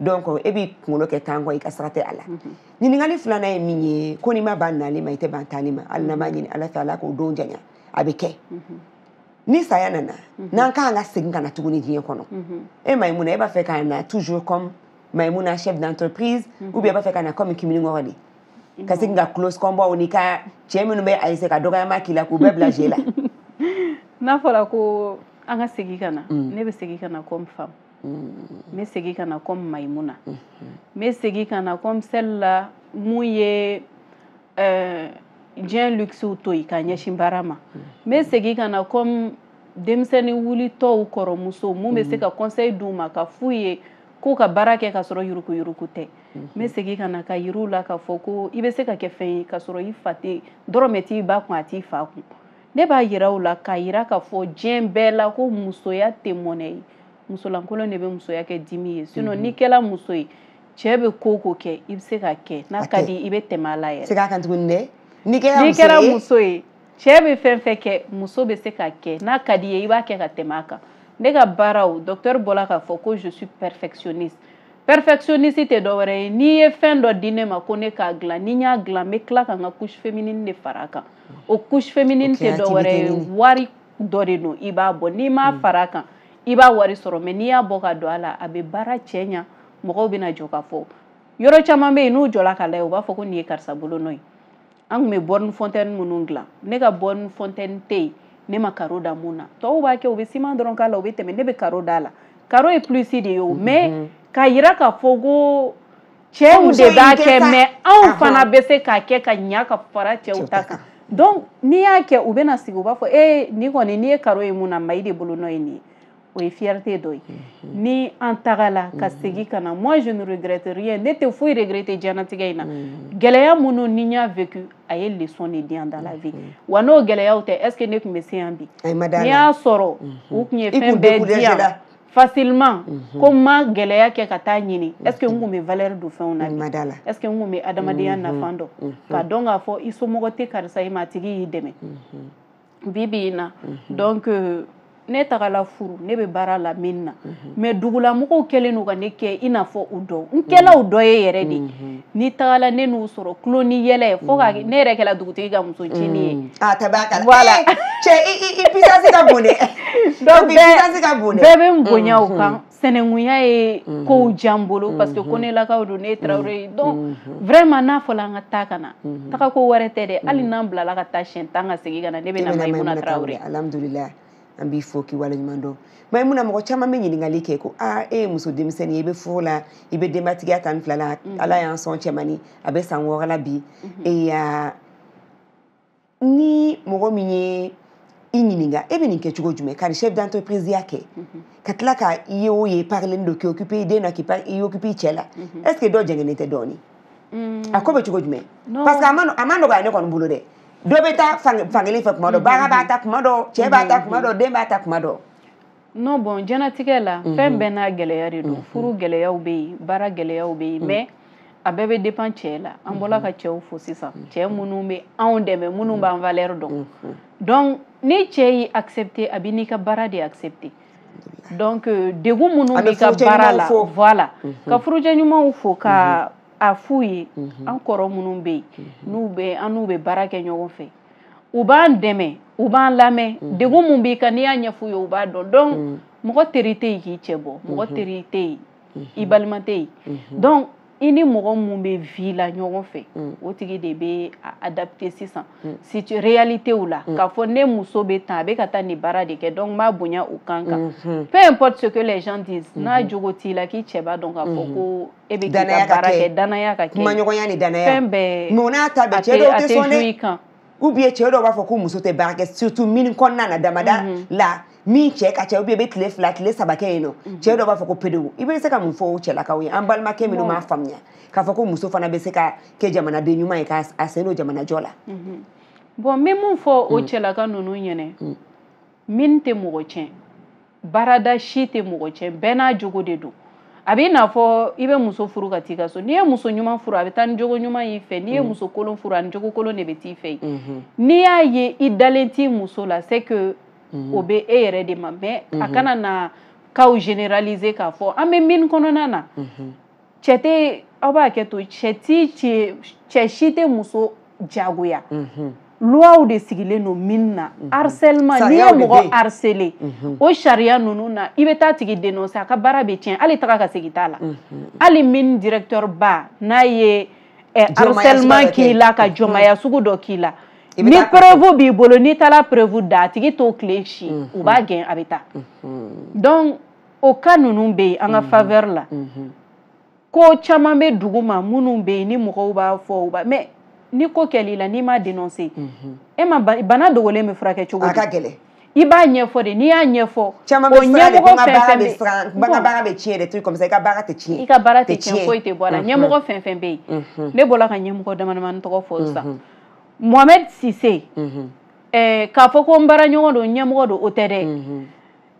donc e b'i kunkolo kɛ tan kɔ i ka sira tɛ a la ɲininkali filanan ye min ye ko ni ma ban nali ma i tɛ ban taali ma hali na ma ɲini ala fɛ ala k'o don janya a bɛ kɛ ni saya nana n'an k'an ka segin ka na tuguni diɲɛ kɔnɔ e maimuna e b'a fɛ k'a na toujours comme maimuna chef d'entreprise ou bien e b'a fɛ ka na comme kimini ŋɔgɔ de ka segin ka close kɔnbaw ni ka cɛ minnu bɛ ayise ka dɔgɔyama k'i la k'u bɛɛ bila je la n'a fɔra ko an ka segin ka na ne bɛ segin ka na comme femme n bɛ segin ka na komi mayimuna n bɛ segin ka na komi sɛli la mun ye eh, diɲɛ luxew to yen ka ɲɛsin baara ma n bɛ segin ka na komi denmisɛnnin wulitɔw kɔrɔmuso mun bɛ se ka conseil d'u ma ka f'u ye k'u ka baara kɛ ka sɔrɔ yurukuyuruku tɛ n bɛ segin ka na ka yiriw la k'a fɔ ko i bɛ se ka kɛ fɛn ye ka sɔrɔ i fa tɛ dɔrɔmɛ t'i ba kun a t'i fa kun ne b'a yira u la k'a yira k'a fɔ diɲɛ bɛɛ la ko musoya tɛ mɔnɛ ye musolankolon de bɛ musoya kɛ dimi ye sinɔ mhm. n'i kɛla muso ye cɛ bɛ ko ko kɛ i bɛ se ka kɛ n'a ka di i bɛ tɛmɛ a la yɛrɛ segin a kan tuguni dɛ n'i kɛra muso ye cɛ bɛ fɛn fɛn kɛ muso bɛ se ka kɛ n'a ka di ye i b'a kɛ ka tɛmɛ a kan ne ka baaraw docteur bɔra k'a fɔ ko je suis perfectionniste perfectionniste tɛ dɔ wɛrɛ ye n'i ye fɛn dɔ di ne ma ko ne k'a dilan ni n y'a dilan n bɛ tila ka n ka couche féminine de fara a kan o couche féminine tɛ dɔ wɛrɛ ye wari dɔ de don i b'a bɔ n'i m'a mm. fara a kan i b'a wari sɔrɔ mɛ n'i y'a bɔ ka don a la a bɛ baara cɛ ɲa mɔgɔw bɛna jɔ ka fɔ yɔrɔ caman bɛ yen n'u jɔla ka lajɛ u b'a fɔ ko nin ye karisa bolo nɔ ye an tun bɛ bɔrni fɔntɛni minnu dilan ne ka bɔrni fɔntɛni tɛ yen ne ma karo da mun na tɔw b'a kɛ u bɛ siman dɔrɔn k'a la u bɛ tɛmɛ ne bɛ karo da la karo ye plusi de ye o mɛ k'a jira k'a fɔ ko cɛw de b'a kɛ mɛ anw fana bɛ se k'a kɛ ka ɲa ka fara cɛw ta kan dɔn n'i y'a kɛ u bɛna sigi u b'a fɔ e ni kɔni n'i ye karo ye mun na ma i de bolo nɔ ye nin ye o ye fierté dɔ ye mhm. ni an tagala ka mhm. segin ka na moi je ne regrette rien ne tɛ foyi regrette diɲɛnatigɛ in na mhm. gɛlɛya minnu ni n y'a vécu a ye leçon de di yan dans la vie wa n'o gɛlɛyaw tɛ est ce que ne tun bɛ se yan bi n'i y'a sɔrɔ u tun ye fɛn bɛɛ di yan facilement ko n ma gɛlɛya kɛ ka taa ɲini est ce que n tun bɛ valeur don fɛnw na bi est ce que n tun bɛ adamadenya nafan dɔn k'a dɔn k'a fɔ i somɔgɔ tɛ karisa ye ma a tigi y'i dɛmɛ bi bɛ yen na mhm. donc euh, ne tagala furu ne bɛ baara la min na mhm. mais dugulamɔgɔw kɛlen don ka ne kɛ i n'a fɔ u dɔ n kɛla u dɔ ye yɛrɛ de mhm. n'i tagala ne n'u sɔrɔ tulo ni yɛlɛ ye fo ka ne yɛrɛ kɛla dugutigi ka muso cini ye a tɛ b'a kala voilà eh, cɛ i pisasi ka bon dɛ donc pisasi ka bon dɛ bɛɛ bɛ n bonya o kan sɛnɛngunya ye mhm. kow jan bolo mhm. parce que ko ne lakaw don ne tarawele ye mhm. donc vraiment n'a fɔla an ka taa ka na taga ko wɛrɛ tɛ dɛ hali n'an bilala ka taa siyɛn tan ka segin ka na ne bɛ na maimuna tarawele alhamdulilayi an b'i fo k'i waleɲuman dɔn maimuna mɔgɔ caman bɛ ɲininkali kɛ ko a ah, e ye muso denmisɛnnin ye i bɛ furu la i bɛ denbatigiya tan ni fila la ala y'an sɔn cɛmani a bɛ san wɔɔrɔ la bi e ya ni mɔgɔ min ye i ɲininka e bɛ nin kɛ cogo jumɛn kari chef d'entreprise ya kɛ mhm. ka tila ka i ye o ye parlen don k'i occupe i den na k'i i occupe i cɛ la mhm. est ce que dɔ jɛngɛnen tɛ dɔɔni mm. a ko bɛ cogo jumɛn parce que a ma a ma nɔgɔya ne kɔni bolo dɛ dɔ bɛ taa fankelen fɛ kuma dɔ baara b'a ta kuma dɔ cɛ b'a ta kuma dɔ den b'a ta kuma dɔ non bon jɛnatigɛ la mhm. fɛn bɛɛ n'a gɛlɛya de don mhm. furu gɛlɛyaw bɛ yen baara gɛlɛyaw bɛ yen mhm. mais a bɛɛ bɛ dépend cɛ la an bɔla ka cɛw fo sisan cɛ minnu bɛ anw dɛmɛ minnu b'an valeur dɔn donc ni cɛ y'i accepter a bɛ n'i ka baara de accepter donc euh, degun minnu b'i ka baara la voilà ka furujɛ ɲumanw fo ka a f'u ye an kɔrɔ minnu bɛ yen n'u bɛ an n'u bɛ baara kɛ ɲɔgɔn fɛ u b'an dɛmɛ u b'an lamɛn mm. degun min b'i kan n'i y'a ɲɛf'u ye u b'a dɔn donc mm. mɔgɔ teri tɛ yen k'i cɛ bɔ mm-hmm. mɔgɔ teri tɛ yen mm-hmm. i balima tɛ yen mm-hmm. donc i ni mɔgɔ min bɛ vi la ɲɔgɔn fɛ mm. o tigi de bɛ adapte sisan situ réalitéw la k'a fɔ ne muso bɛ tan a bɛ ka taa nin baara de kɛ donc n b'a bonya o kan kan peu importe ce que les gens disent n'a jogo t'i la k'i cɛ b'a dɔn k'a fɔ ko e bɛ k'i ka baara kɛ danaya ka kɛ kumaɲɔgɔnya ni danaya fɛn bɛɛ mais o n'a ta bɛɛ cɛ dɔw tɛ sɔn dɛ ou bien cɛ dɔw b'a fɔ ko muso tɛ baara kɛ surtout mini kɔnɔna na damada mhm. la min cɛ ka cɛ ou bien bɛ tile fila tile saba kɛ yen nɔ mhm. cɛ dɔw b'a fɔ ko pedewu i bɛ se ka mun fɔ o cɛlakaw ye an balimakɛ minnu m'a faamuya k'a fɔ ko muso fana bɛ se ka kɛ jamanaden ɲuman ye k'a sen don jamanajɔ la mhm. bon n bɛ mun fɔ o mm. cɛlaka ninnu ɲɛna mm. min tɛ mɔgɔ tiɲɛ baarada si tɛ mɔgɔ cɛ bɛɛ n'a jogo de don a b'i n'a fɔ i bɛ muso furu ka t'i ka so n'i ye muso ɲuman furu a bɛ taa ni jogo ɲuman y'i fɛ n'i ye mm. muso kolon furu ani jogo kolon de bɛ t'i fɛ yen mm-hmm. n'i y'a ye i dalen t'i muso la c'est que mm-hmm. o bɛ e yɛrɛ de ma mais a mm-hmm. kana na kaw generaliser k'a fɔ an bɛ min kɔnɔna na cɛ tɛ aw b'a kɛ to cɛ ti cɛ cɛ si tɛ muso jagoya luwaw de sigilen don min na harcèlement n'i ye Sariyaw de bɛ mɔgɔ yen. harceler o sariya ninnu na i bɛ taa tigi dénoncer a ka baara bɛ tiɲɛ hali taga ka segin t'a la hali min directeur ba n'a ye eh, Jɔnmaya sugu harcèlement dɔ kɛ. k'i la ka jɔnmaya sugu dɔ k'i la I bɛ ni taa kaso. preuve b'i bolo n'i taara preuve da a tigi t'o tile si u b'a gɛn a bɛ taa donc o ka ninnu bɛ yen an ka mhm. faveur la mhm. ko caman bɛ dugu ma minnu bɛ yen ni mɔgɔw b'a fɔ u ba mɛ ni ko kɛl'i la n'i m'a dénoncer mhm. e ma bana dogolen bɛ furakɛ cogo di a ka gɛlɛn i b'a ɲɛfɔ de n'i y'a ɲɛfɔ o ɲɛmɔgɔ fɛn fɛn bɛ yen n ka baara bɛ tiɲɛ de to yen comme ça i ka baara tɛ tiɲɛ i ka baara tɛ tiɲɛ foyi tɛ bɔ a la ɲɛmɔgɔ fɛn fɛn bɛ yen ne bɔra ka ɲɛmɔgɔ damadamani tɔgɔ fɔ sisan mohamɛdi sise k'a fɔ ko n baara ɲɔgɔn don ɲɛmɔgɔ don o tɛ dɛ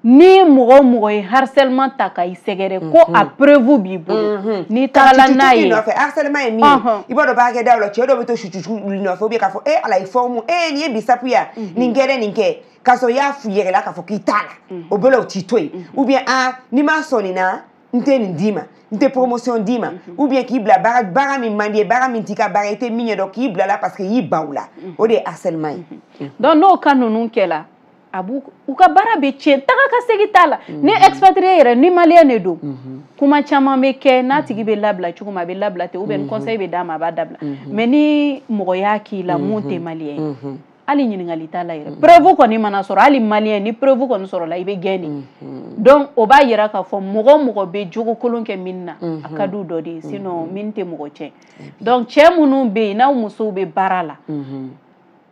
ni mɔgɔ mɔgɔ ye harcèlement ta ka i sɛgɛrɛ ko mhm. a preuve b'i bolo mhm. n'i tagala n'a ye nɔfɛ harcèlement ye min ye uh-huh. i b'a dɔn baarakɛ daw la cɛ dɔw bɛ to sutusu nɔfɛ ou bien k'a fɔ e ala i fɔmu e nin ye bi sapu ya mhm. nin kɛra nin kɛ k'a sɔrɔ i y'a f'u yɛrɛ la k'a fɔ k'i t'a la o bɛɛ la u t'i to yen ou bien a n'i m'a sɔn nin na n tɛ nin d'i ma n tɛ promotion d'i ma ou bien k'i bila baara baara min man di ye baara min t'i ka baara i tɛ min ɲɛ dɔn k'i bila la parce que y'i ban o la o de ye harcèlement ye donc n'o cas ninnu kɛla a b'u u ka baara bɛ tiɲɛ taga ka segin t'a la ni expatrié yɛrɛ ni maliyɛn de don kuma caman bɛ kɛ n'a tigi bɛ labila cogo min a bɛ labila ten ou bien ni conseil bɛ d'a ma a b'a dabila mais ni mɔgɔ y'a k'i la mun tɛ maliyɛn ye hali ɲininkali t'a la yɛrɛ preuve kɔni mana sɔrɔ hali maliyɛn ni preuve kɔni sɔrɔla i bɛ gɛn de donc o b'a yira k'a fɔ mɔgɔ o mɔgɔ bɛ jogo kolon kɛ min na a ka d'u dɔ de ye sinon min tɛ mɔgɔ tiɲɛ donc cɛ minnu bɛ yen n'aw musow bɛ baara la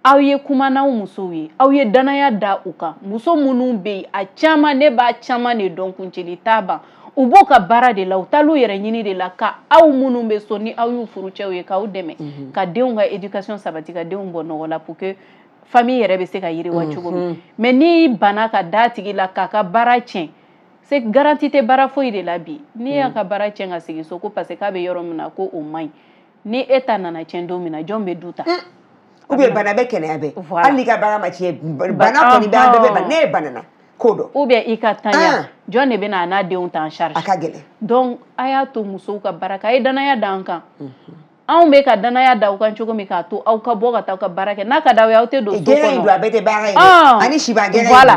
aw ye kuma n'aw musow ye aw ye danaya da u kan muso minnu bɛ yen a caman ne b'a caman de dɔn kunceli t'a ban u b'o ka baara de la u taa'u yɛrɛ ɲini de la ka aw minnu bɛ so ni aw y'u furu cɛw ye k'aw dɛmɛ mhm. ka denw ka edikasɔn sabati ka denw bɔ nɔgɔ la pour que fami yɛrɛ bɛ se ka yiriwa cogo min mhm. mɛ n'i bana ka da tigi la k'a ka baara tiɲɛ se garanti tɛ baara foyi de la bi n'i y'a mhm. ka baara tiɲɛ ka segin so ko parce que k'a bɛ yɔrɔ min na ko o man ɲi ni e ta nana tiɲɛ don min na jɔn bɛ du ta mm. ou bien bana bɛ kɛnɛya bɛ hali n'i ka baara ma tiɲɛ bana kɔni bɛ an bɛɛ bɛ bana ne ye bana na ko dɔn ou bien i ka tanya ah. jɔn de bɛna a n'a denw ta en charge a ka gɛlɛn donc a y'a to musow ka baara kɛ a ye danaya d'an kan mhm. anw bɛ ka danaya da aw kan cogo min k'a to aw ka bɔ ka taa aw ka baara kɛ n'a ka d'aw ye aw tɛ don so kɔnɔ gɛrɛ in don a bɛɛ tɛ baara ye ah. ani siba gɛrɛ in voilà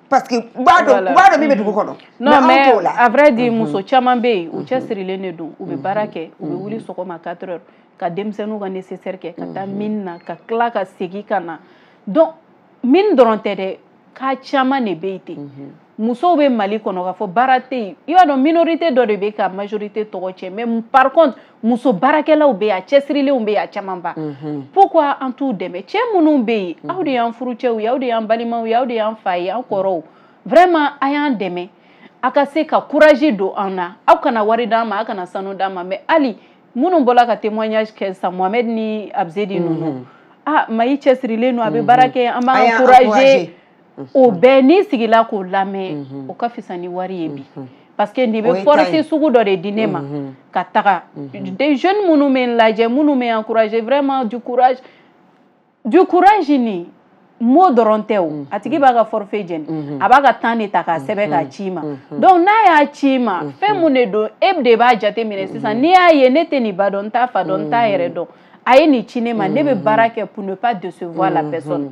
parce que u b'a dɔn u b'a dɔn min bɛ dugu kɔnɔ mais anw t'o la à vrai dire muso caman bɛ yen u cɛ sirilen de don u bɛ baara kɛ u bɛ wuli sɔgɔma 4 heures ka denmisɛnninw ka nécessaire kɛ ka taa min na ka tila ka segin ka na donc min dɔrɔn tɛ dɛ k'a caman de bɛ yen ten musow bɛ mali kɔnɔ k'a fɔ baara tɛ yen i b'a dɔn minorité dɔ de bɛ ka majorité tɔgɔ cɛ mais par contre muso baarakɛlaw bɛ yen a cɛsirilenw bɛ yen a caman ba mhm. pourquoi an t'u dɛmɛ cɛ minnu bɛ yen mhm. aw de y'an furucɛw ye aw de y'an balimaw ye aw de y'an fa ye an kɔrɔw vraiment a y'an dɛmɛ a ka se ka courage don an na aw kana wari d'an ma aw kana sanu d'an ma mais hali minnu bɔra ka témoignage kɛ sisan mohamɛd ni abzedi ninnu mhm. ah mayi cɛsirilen don a bɛ baara kɛ an b'an courage o bɛɛ n'i sigila k'o lamɛn o ka fisa ni wari ye bi parce que nin bɛ force sugu dɔ de di ne ma ka taga des jeunes minnu bɛ n lajɛ minnu bɛ encourager vraiment du courage du courage nin mo dɔrɔn tɛ o a tigi b'a ka forfait jɛni a b'a ka temps de ta k'a sɛbɛn k'a ci ma donc n'a y'a ci ma fɛn mun de don e de b'a jate minɛ sisan n'i y'a ye ne tɛ nin ba dɔn n t'a fa dɔn n t'a yɛrɛ dɔn a ye nin ci ne ma ne bɛ baara kɛ pour ne pas décevoir la personne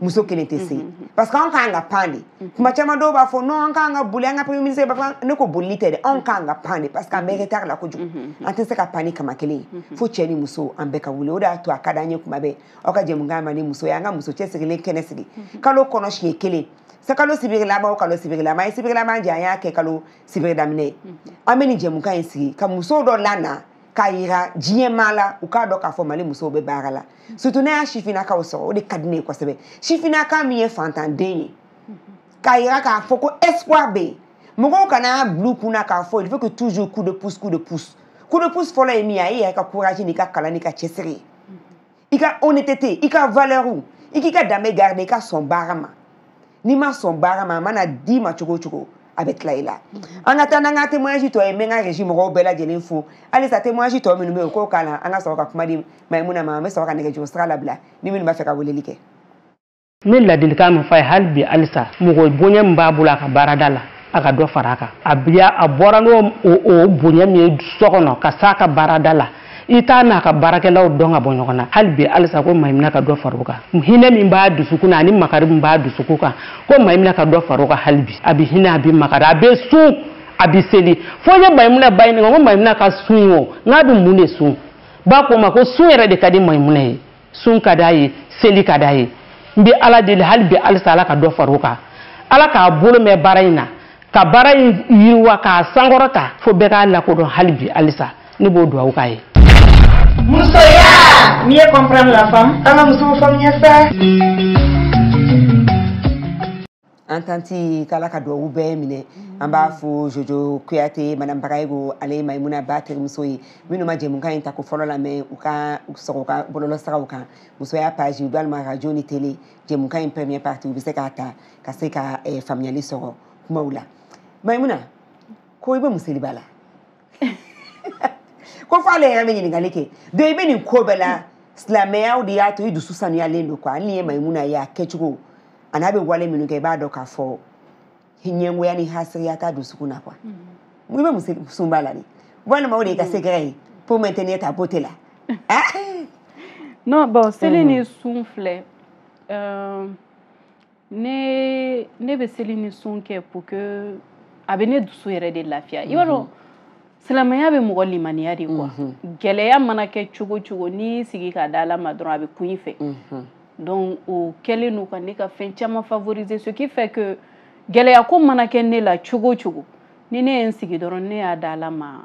muso kelen tɛ se parce que anw k'an ka pan de kuma caman dɔw b'a fɔ non an k'an ka boli an ka premier ministre b'a fɔ ne ko bolili tɛ dɛ anw k'an ka pan de parce que an bɛɛ kɛ tari la kojugu an tɛ se ka pan ni kama kelen ye fo cɛ ni muso an bɛɛ ka wuli o de y'a to a ka d'an ye kuma bɛɛ aw ka jɛmukan ma ni muso ye an ka muso cɛ sigilen kɛnɛ sigi kalo kɔnɔ siɲɛ kelen sa kalo sibigilama o kalo sibigilama ye sibigilama jɛ an y'a kɛ kalo sibigida minɛ ye an bɛ nin jɛmukan in sigi ka musow dɔ lana k'a yira diɲɛ maa la u k'a dɔn k'a fɔ mali musow bɛ baara la sutu n'a y'a sifinnakaw sɔrɔ o de ka di ne ye kosɛbɛ sifinnaka min ye fantanden ye k'a yira k'a fɔ ko espoir bɛ yen mɔgɔw kana blu kun na k'a fɔ il faut que toujours coup de pouce coup de pouce coup de pouce fɔlɔ ye min ye a ye yɛrɛ ka courage n'i ka kalan n'i ka cɛsiri ye i ka honnêteté i ka valeur i k'i ka danbe garde i ka sɔn baara ma n'i ma sɔn baara ma a mana d'i ma cogo o cogo a bɛ tila i la an ka taa n'an ka témoignage tɔ ye n bɛ n ka régie mɔgɔw bɛɛ lajɛlen fo halisa témoignage tɔ minnu bɛ yen o k'o k'a la an ka sɔrɔ ka kuma di mayimuna ma an bɛ sɔrɔ ka nɛgɛjuru sira labila ni minnu b'a fɛ ka weleli kɛ n bɛ ladilikan min fɔ a ye hali bi halisa mɔgɔ bonya min b'a bolo a ka baarada la a ka dɔ fara a kan a biya a bɔra n'o o bonya min ye so kɔnɔ ka s'a ka baarada la i t'a n'a ka baarakɛlaw dɔn ka bɔ ɲɔgɔn na hali bi halisa ko mayimina ka dɔ faro kan hinɛ min b'a dusukun na ani makari min b'a dusukun kan ko mayimina ka dɔ faro kan hali bi a bɛ hinɛ a bɛ makari a bɛ sun a bɛ seli fo n ye mayimuna ba ɲininka ko mayimuna ka sun ye o n k'a bɛ mun de sun ba ko n ma ko sun yɛrɛ de ka di mayimuna ye sun ka d'a ye seli ka d'a ye n bɛ ala deli hali bi halisa ala ka dɔ faro kan ala k'a bolo mɛn baara in na ka baara in yiriwa k'a sankɔrɔ ta fo bɛɛ k'a lakodɔn hali bi halisa ne b'o duwawu k'a ye musoya n'i ye kɔnpirɛn la faamu an ka musow faamuya sa an tanti k'ala ka duwawu bɛɛ minɛ an b'a fo jojo kuyate madame bagayego ale ye maimuna ba terimuso ye minnu ma jɛmukan in ta ko fɔlɔ lamɛn u ka sɔgɔ ka bɔlɔlɔsagaw kan musoya page walima radio ni tele jɛmukan in première partie u bɛ se k'a ta ka se ka eh, faamuyali sɔgɔ kumaw la maimuna ko i bɛ museliba la ko fɔ ale yɛrɛ bɛ ɲininkali kɛ donc i bɛ nin ko bɛɛ la silamɛyaw de y'a to i dusu sanuyalen don quoi hali n'i ye mayimuna ye a kɛcogo a n'a bɛ wale minnu kɛ i b'a dɔn k'a fɔ ɲɛngoya ni hasidiya t'a dusukun na quoi i bɛ muso sunba la de walima o de y'i ka sekɛrɛ ye po maintenir ta beauté la ah! non bon seli ni sun filɛ euh, ne ne bɛ seli ni sun kɛ pour que a bɛ ne dusu yɛrɛ de lafiya i b'a dɔn silamɛya bɛ mɔgɔ limaniya de quoi gɛlɛya mana kɛ cogo cogo n'i sigi ka da ala ma dɔrɔn a bɛ kun i fɛ donc o kɛlen don ka ne ka fɛn caman favoriser ce qui fait que gɛlɛya ko mana kɛ ne la cogo cogo ni ne ye n sigi dɔrɔn ne y'a da ala ma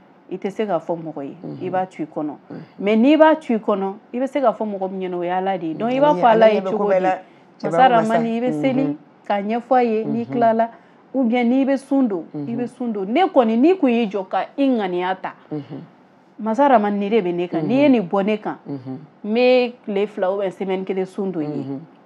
i tɛ se k'a fɔ mɔgɔ ye i b'a tu i kɔnɔ mɛ n'i b'a tu i kɔnɔ i bɛ se k'a fɔ mɔgɔ min ɲɛna o ye ala de ye dɔn i b'a fɔ ala ye cogo la masaramani i bɛ seli ka ɲɛfɔ a ye n'i tilala u gɛn n'i bɛ sun don i bɛ sun don ne kɔni n'i tun y'i jɔ ka i ŋaniya ta masarama ni de bɛ ne kan n'i ye nin bɔ ne kan n bɛ tile fila o bɛ sɛmɛ kelen sun don ye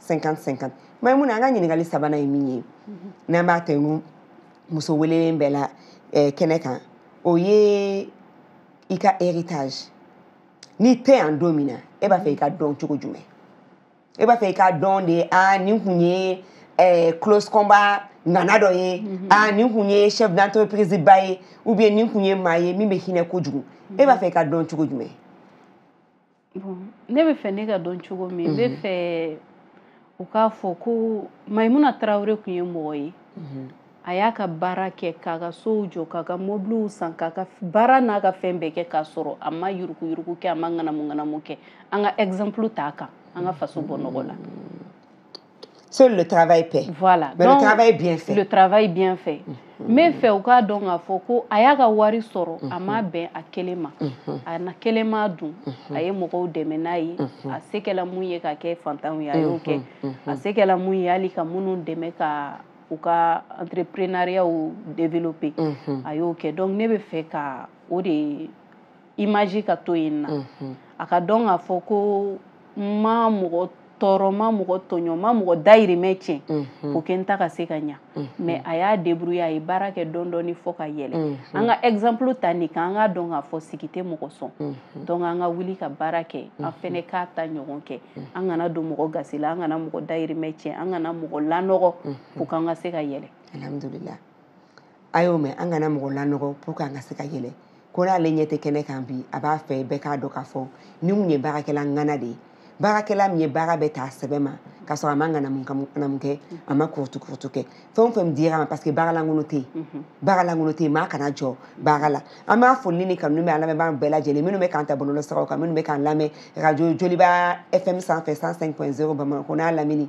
50 50 maimuna an ka ɲininkali sabanan ye min ye n'an b'a tɛngu muso welelen bɛɛ la eh, kɛnɛ kan o ye i ka héritage n'i tɛ yan don min na e b'a fɛ i ka dɔn cogo jumɛn e b'a fɛ i ka dɔn de a nin kun ye eh, close combat ŋana dɔ ye mhm. a nin kun ye chef d'entreprise ba ye ou bien nin kun ye maa ye min bɛ hinɛ kojugu e b'a fɛ i ka dɔn cogo jumɛn ne bɛ fɛ ne ka dɔn cogo min n bɛ mhm. fɛ u k'a fɔ ko mayimuna tarawele tun ye mɔgɔ ye mhm. a y'a ka baara kɛ k'a ka sow jɔ k'a ka mobiliw san k'a ka baara n'a ka fɛn bɛɛ kɛ k'a sɔrɔ a ma yuruguyurugu kɛ a ma ŋanamuŋanamu kɛ an ka exemple t'a kan an ka faso bɔ nɔgɔ la C'est le travail paie. Voilà. Mais le travail bien fait. Le travail bien fait. Mm. n bɛ fɛ u k'a dɔn k'a fɔ ko a y'a ka wari sɔrɔ a ma bɛn a kelen ma a na kelen ma dun a ye mɔgɔw dɛmɛ n'a ye a se kɛla mun ye ka kɛ fantanw ye a y'o kɛ a se kɛla mun ye hali ka minnu dɛmɛ ka u ka entreprenariyaw développer a y'o kɛ donc ne bɛ fɛ ka o de imaji ka to yen na mhm. a ka dɔn k'a fɔ ko ma mɔgɔ tɔɔrɔ ma mɔgɔ tɔɲɔ ma mɔgɔ dayirimɛ tiɲɛ mhm. k'o kɛ n ta ka se ka ɲa mhm. mɛ a y'a debrouye a ye baara kɛ dɔn dɔɔni fɔ ka yɛlɛ mhm. an ka exemple ta nin kan an k'a dɔn k'a fɔ sigi tɛ mɔgɔ sɔn donc an ka wuli ka baara kɛ an fɛnɛ k'a ta ɲɔgɔn kɛ an kana don mɔgɔ gasi la an kana mɔgɔ dayirimɛ tiɲɛ an kana mɔgɔ lanɔgɔ pour k'an ka se ka yɛlɛ alhamdulillah a y'o mɛn an kana mɔgɔ lanɔgɔ pour que an ka se ka yɛlɛ ko n'ale ɲɛ tɛ kɛnɛ kan bi a b'a fɛ bɛɛ k'a dɔn k'a fɔ ni mun ye baarakɛla ŋana de ye baarakɛla min ye baara bɛ ta sɛbɛn ma k'a sɔrɔ a ma ŋanamu kɛ a ma kurutu kurutu kɛ fɛn o fɛn dira ma parce que baaralankolon tɛ yen mhm. baaralankolon tɛ yen maa kana jɔ baara la an b'a foli ni kanu bɛ an lamɛnbaa bɛɛ lajɛlen minnu bɛ k'an ta bɔlɔlɔ siraw kan minnu bɛ k'an lamɛn radio joliba fm sanfɛ 105.0 bamakɔ n'a lamini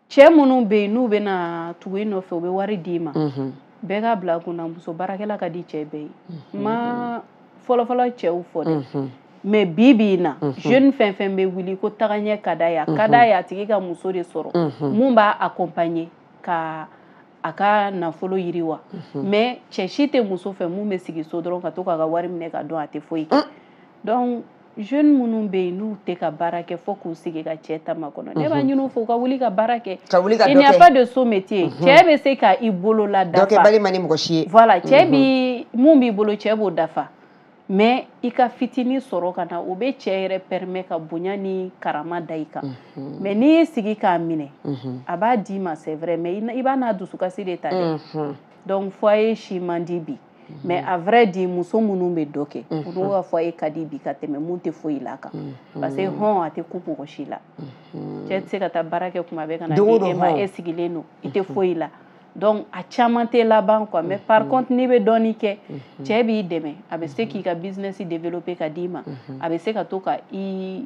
cɛ minnu bɛ yen n'u bɛ na tugu i nɔfɛ u bɛ wari d'i ma bɛɛ k'a bila kunna muso baarakɛla ka di cɛ bɛɛ ye ma fɔlɔfɔlɔ cɛw fɔ dɛ mɛ bi b'i na jeune fɛn fɛn bɛ wuli ko tagaɲɛ ka da ye a ka da ye a tigi ka muso de sɔrɔ mun b'a accompagner ka a ka nafolo yiriwa mɛ cɛ si tɛ muso fɛ mun bɛ sigi so dɔrɔn ka to k'a ka wari minɛ ka dɔn a tɛ foyi kɛ dɔnku jeune minnu bɛ yen n'u tɛ ka baara kɛ fo k'u sigi ka cɛ tama kɔnɔ ne b'a mhm. ɲini u fɛ u ka wuli ka baara kɛ ka wuli ka dɔ kɛ il n'y a pas de sot métier mhm. cɛ bɛ se ka i bolo la dafa dɔ kɛ bali man di mɔgɔ si ye voilà cɛ mhm. bi mun b'i bolo cɛ b'o dafa mais i ka fitinin sɔrɔ ka na o bɛ cɛ yɛrɛ permet ka bonya ni karama da i kan mais n'i y'i sigi k'a minɛ a b'a d'i ma c'est vrai mais i b'a n'a dusukasi de ta dɛ donc foyer si man di bi mɛ a vrai di muso minnu bɛ dɔ kɛ olu ka fɔ e ka di bi ka tɛmɛ mun tɛ foyi la kan parce que hɔn a tɛ ku mɔgɔ si la cɛ tɛ se ka taa baara kɛ kuma bɛɛ ka na e ma e sigilen don i tɛ foyi la donc a caman tɛ laban quoi mais par contre n'i bɛ dɔɔni kɛ cɛ b'i dɛmɛ a bɛ se k'i ka business développer ka d'i ma a bɛ se ka to ka i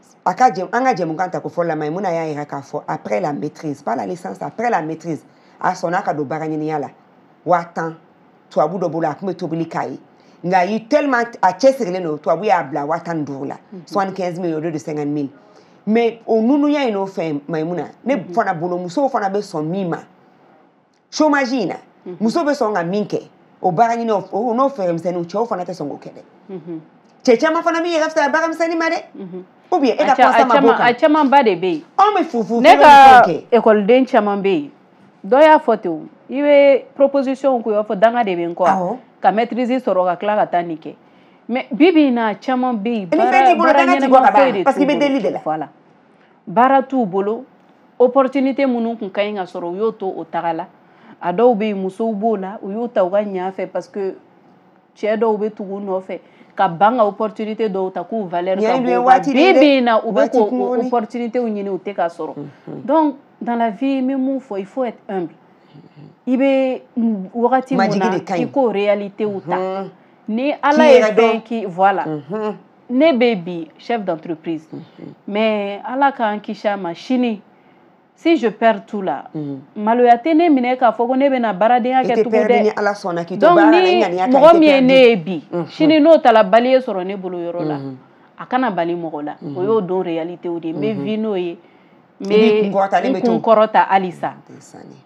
a ka jɛ an ka jɛmukan ta ko fɔ lama ye mun na y'a yira k'a fɔ après la maîtrise pas la licence après la maîtrise a sɔnna ka don baara ɲiniya la waa tan tubabu dɔ bolo a tun bɛ tobili k'a ye nka a y'i tellement a cɛ sirilen don tubabu y'a bila waa tan ni duuru la mhm. soixante quinze mille au lieu de cinquante mille mais o nunuya in n'o fɛn maimuna ne mhm. fana bolo musow fana bɛ sɔn min ma chômage in na mhm. muso bɛ sɔn ka min kɛ o baara ɲini o n'o fɛɛrɛmisɛnninw cɛw fana tɛ sɔn k'o kɛ dɛ mhm. cɛ caman fana min yɛrɛ fisaya baara misɛnnin ma dɛ mhm. ou bien e ka kɔnsa ma b'o kan a camanba de bɛ yen anw bɛ fufu ne ka ekɔliden caman bɛ yen dɔ y'a fɔ ten i bɛ proposition ko i b'a fɔ danga de bɛ n kɔ ka maîtrise sɔrɔ ka tila ka taa nin kɛ mais bi bi in na caman bɛ yen baara baara ɲɛnama foyi de t'u bolo parce que i bɛ deli de la baara t'u bolo o pɔritinite minnu tun ka ɲi ka sɔrɔ u y'o to o taga la a dɔw bɛ yen musow b'o la u y'o ta u ka ɲa fɛ parce que cɛ dɔw bɛ tugu nɔfɛ ka ban ka o pɔritinite dɔw ta k'u valeur ka bon waati bi bi in na u bɛ k'o pɔritinitew ɲini u tɛ ka sɔrɔ donc dans la vie n bɛ mun fɔ il faut être humble i bɛ wagati min na i k'o réalitéw ta ni ala ye fɛn k'i voilà ne bɛ bi chef d'entreprise mm -hmm. mais ala k'an kisi a ma sini si je perds tout la mm -hmm. maloya tɛ ne minɛ k'a fɔ ko ne bɛna baaradenya kɛ tugu dɛ ni ala sɔnna k'i to baara la i ŋaniya ka mɔgɔ min ye ne ye bi mm -hmm. sini n'o tala bali ye sɔrɔ ne bolo yɔrɔ la mm -hmm. a kana bali mɔgɔ la mm -hmm. o y'o don réalité o de ye n bɛ mm -hmm. vie n'o ye n bɛ kun kɔrɔta halisa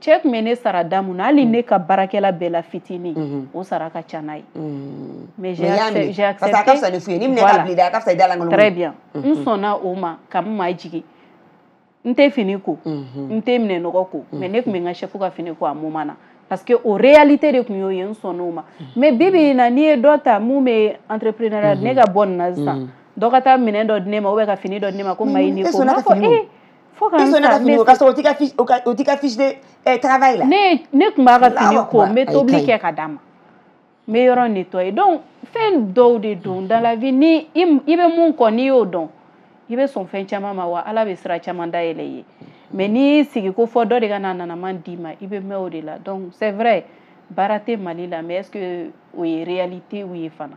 cɛ tun bɛ ne sara da mun na hali ne ka baarakɛla bɛɛ la fitinin mhm. o sara ka ca n'a ye mhm. mais j'ai accepté parce que a ka fisa ni fu ye ni minɛ ka bili da a ka fisa i da lankolon très bien n mhm. sɔnna o ma ka n ma jigin n tɛ fini ko n tɛ minɛ nɔgɔ ko mais ne tun bɛ n ka chef ka fini ko a moment na parce que o réalité de tun y'o ye n sɔnna o ma mais bi bi in na n'i ye dɔ ta mun bɛ entrepreneuriat ne ka bɔ nin na sisan dɔ ka taa minɛn dɔ di ne ma ou bien ka fini dɔ di ne ma ko mayi ni ko n b'a fɔ ee fo ka n sa ka fini ko ka sɔrɔ o t'i ka fiche o t'i ka fiche de eh, travail la. ne ne tun b'a ka fini ko n bɛ tobili kɛ ka d'a ma n bɛ yɔrɔ nettoyer donc fɛn dɔw de don dans la vie ni i i bɛ mun kɔ n'i y'o dɔn i bɛ sɔn fɛn caman ma wa ala bɛ sira caman dayɛlɛ i ye mais n'i sigi ko fɔ dɔ de ka na nanaman d'i ma i bɛ mɛn o de la donc c'est vrai baara tɛ mali la mais est ce que o ye réalité ye fana.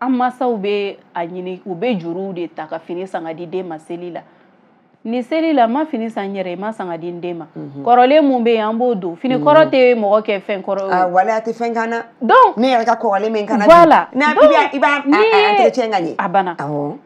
an masaw bɛ a ɲini u bɛ juruw de ta ka fini san ka di den ma seli la ni seli la ma fini san yɛrɛ i ma san ka di den ma mhm. kɔrɔlen mun bɛ yen an b'o don fini mhm. kɔrɔ tɛ mɔgɔ kɛ fɛn kɔrɔ ye ah, wala a tɛ fɛn kan na donc ne yɛrɛ ka kɔrɔlen min kana voilà donc i b'a entretien ka ɲɛ a banna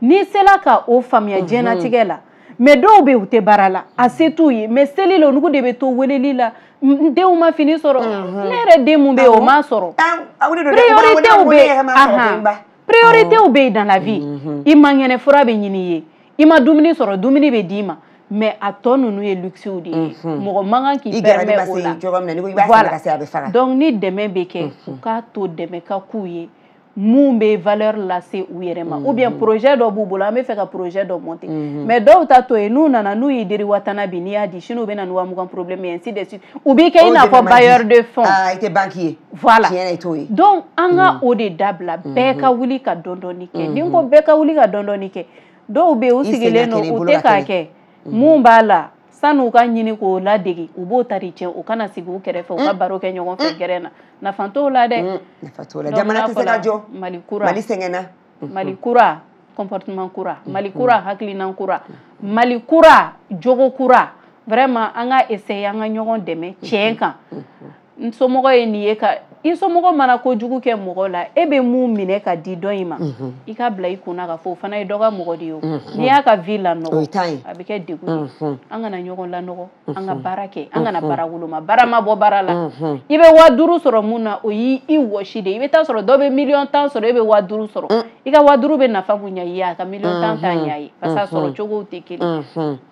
ni sela ka o faamuya mhm. diɲɛlatigɛ la mɛ dɔw bɛ u tɛ baara la a se t'u ye mɛ seli la olu de bɛ to weleli la denw ma fini sɔrɔ mhm. ne yɛrɛ den min bɛ yen o ma sɔrɔ prioritew bɛ yen prioritew bɛ yen dans la vie mhm. i man kɛnɛ fura bɛ ɲini ye i ma dumuni sɔrɔ dumuni bɛ d'i ma mɛ a tɔ ninnu ye luxew de ye mhm. mɔgɔ man kan k'i pɛrɛmɛ o la voilà donc ni dɛmɛ bɛ kɛ u k'a to dɛmɛ ka k'u ye mun bɛ valeur lase u yɛrɛ ma ou bien projet dɔ b'u bolo an bɛ fɛ ka projet dɔ monter mais dɔw ta to yen n'u nana n'u y'i deri watana bi n'i y'a di sini u bɛ na ni wa mugan problème ye ainsi de suite u b'i kɛ i n'a fɔ bailleur de fonds ah, i tɛ banque ye voilà tiɲɛ i t'o ye donc an ka o de dabila bɛɛ ka wuli ka dɔn dɔɔni kɛ ni n ko bɛɛ ka wuli ka dɔn dɔɔni kɛ dɔw bɛ yen u sigilen don u tɛ k'a kɛ mun b'a la san u ka ɲini k'o ladege u b'o tari cɛ u kana sigi u kɛrɛfɛ u ka mm. baro kɛ ɲɔgɔn fɛ mm. gɛrɛ na nafa t'o la dɛ mm. jamana tɛ se ka jɔ mali kura mali sɛgɛnna mm-hmm. mali kura comportement kura mm-hmm. mali kura hakilinan kura mali kura jogo kura vraiment an ka essayer an ka ɲɔgɔn dɛmɛ tiɲɛ mm-hmm. kan n somɔgɔ ye nin ye ka i somɔgɔ mana ko jugu kɛ mɔgɔ la e bɛ mun minɛ ka di dɔ in ma mhm. i ka bila i kunna ka fɔ o fana ye dɔ ka mɔgɔ de ye o mhm. n'i y'a ka vi lanɔgɔ a bɛ kɛ degun ye mhm. an kana ɲɔgɔn lanɔgɔ an ka baara kɛ an kana baara woloma baara ma bɔ baara la i bɛ waa duuru sɔrɔ mun na o y'i i wɔsi de i bɛ taa sɔrɔ dɔ bɛ miliyɔn tan sɔrɔ e bɛ waa duuru sɔrɔ i ka waa duuru bɛ nafa mun ɲɛ i ye a ka miliyɔn tan t'a ɲɛ a ye barisa sɔrɔ cogow tɛ kelen ye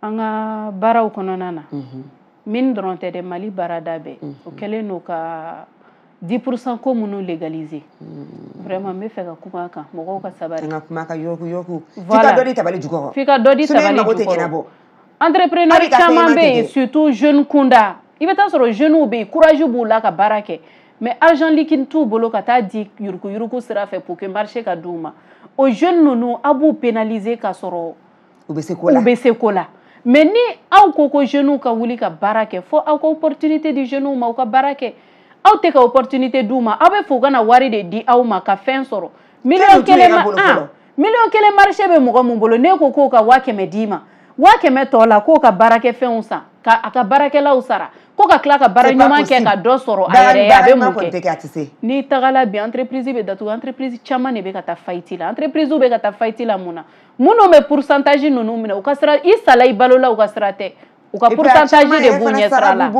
an ka baaraw kɔnɔna na min dɔrɔn tɛ dɛ mali baarada bɛɛ o kɛlen n'o ka di pourcent ko minnu légaliser hmm. vraiment n bɛ fɛ ka kuma kan mɔgɔw ka sabali ka kuma ka yɔku yɔku voilà f'i ka dɔ di tabali jukɔrɔ f'i ka dɔ di tabali jukɔrɔ entrepreneur caman bɛ yen surtout jeune kunda i bɛ taa sɔrɔ jeunes bɛ yen courage b'u la ka baara kɛ mais argent liquide t'u bolo ka taa di yuruku yuruku sira fɛ pour que marché ka d'u ma o jeune ninnu a b'u pénaliser ka sɔrɔ u bɛ se ko la u bɛ se ko la mais ni aw ko ko jeunes ka wuli ka baara kɛ fo aw ka opportunité di jeunes ma u ka baara kɛ aw tɛ ka opportunité d'u ma aw bɛ fɛ u ka na wari de di aw ma ka fɛn sɔrɔ miliyɔn kelen ma an miliyɔn kelen marché bɛ mɔgɔ min bolo n'e ko k'o ka waa kɛmɛ d'i ma waa kɛmɛ tɔ la k'o ka baarakɛfɛnw san ka a ka baarakɛlaw sara ko ka tila ka baara ɲuman kɛ ka dɔ sɔrɔ a yɛrɛ ye a bɛ mun kɛ n'i tagala bi entreprise bɛ datugu entreprise caman de bɛ ka taa fayiti la entreprise bɛ ka taa fayiti la mun na minnu bɛ pourcentage ninnu minɛ u ka sira i sala i balola u ka sira tɛ u ka pourcentage de b'u ɲɛ sira la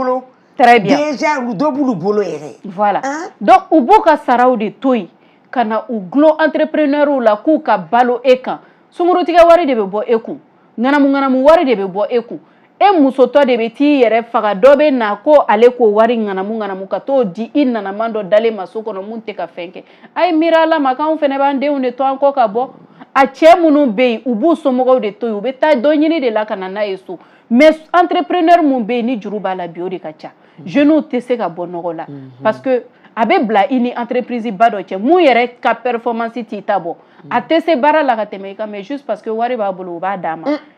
très bien déjà u dɔ b'u bolo yɛrɛ voilà donc u b'u ka saraw de to yen ka na u gulon entrepreneurs la k'u ka balo e kan sunkurutigɛ wari de bɛ bɔ e kun ŋanamu ŋanamu wari de bɛ bɔ e kun e musotɔ de bɛ t'i yɛrɛ faga dɔ bɛ na ko ale k'o wari ŋanamu ŋanamu ka t'o di i nanaman dɔ dalen ma so kɔnɔ mun tɛ ka fɛn kɛ a ye miiri ala ma k'anw fana b'an denw de to an kɔ ka bɔ a cɛ minnu bɛ yen u b'u somɔgɔw de to yen u bɛ taa dɔ ɲini de la ka na n'a ye so mais entrepreneur mun bɛ yen ni juru b'a la bi o de ka ca jeunes tɛ se ka bɔ nɔgɔ la mhm. parce que a bɛ bila i ni entreprise ba dɔ cɛ mun yɛrɛ ka performance t'i ta bɔ a tɛ se baara la ka tɛmɛ i kan mais juste parce que wari b'a bolo u b'a d'a ma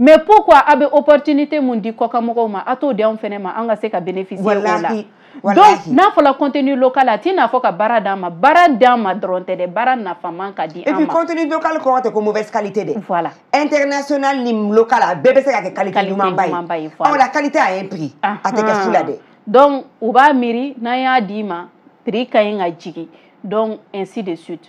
mɛ ko ko a bɛ opportunité mun di kɔkanmɔgɔw ma a t'o di anw fana ma an ka se ka bénéficier o la donc n'a fɔla contenu local a t'i n'a fɔ ka baara d'an ma baara d'an ma dɔrɔn tɛ dɛ baara nafaman ka di an ma et puis contenu local kɔrɔ tɛ ko mauvaise qualité dɛ voilà international ni local a bɛɛ bɛ se ka kɛ qualité ɲumanba ye ɔ la qualité a ye prix a tɛ kɛ fu la dɛ donc u b'a miiri n'an y'a d'i ma prix ka ɲi ka jigin donc ainsi de suite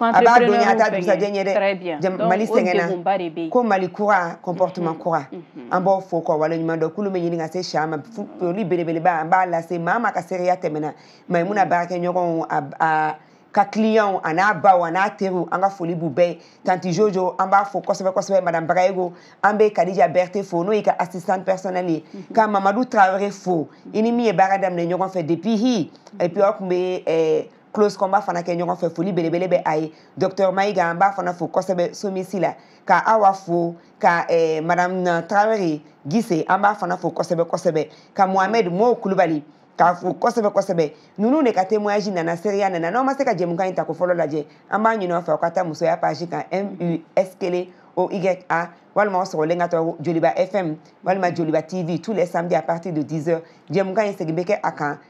a b'a dɔn a t'a dugusajɛ ɲɛ dɛ mali sɛgɛnna ko mali kura comportement kura an b'aw fo k'aw waleɲuman dɔn kulu bɛ ɲini ka se siyama foli belebeleba an b'a lase maa ma ka seereya tɛmɛna maimuna baarakɛɲɔgɔnw a ka kiliyanw a n'a baw a n'a teriw an ka foli b'u bɛɛ ye tanti jojo an b'a fo kosɛbɛ kosɛbɛ madame bagayego an bɛ kadija bɛrite fo n'o y'i ka assistant personnel ye ka mamadu tarawele fo i ni min ye baara daminɛ ɲɔgɔn fɛ depuis hi et puis aw tun bɛ close kɔnba fana kɛ ɲɔgɔn fɛ foli belebele bɛ a ye docteur mayiga an b'a fana fo kosɛbɛ somisi la ka awa fo ka eh, madame na tarawele gise an b'a fana fo kosɛbɛ kosɛbɛ ka mohamed mo kulubali k'a fo kosɛbɛ kosɛbɛ ninnu de ka témoignage nana seereya nana n'aw ma se ka jɛmukan in ta ko fɔlɔ lajɛ an b'a ɲini aw fɛ aw ka taa musoya page kan mus kelen o y a walima aw sɔgɔlen ka tɔ joliba fm walima joliba tv tous les samedi à partir de 10 heures jɛmukan in segin bɛ kɛ a kan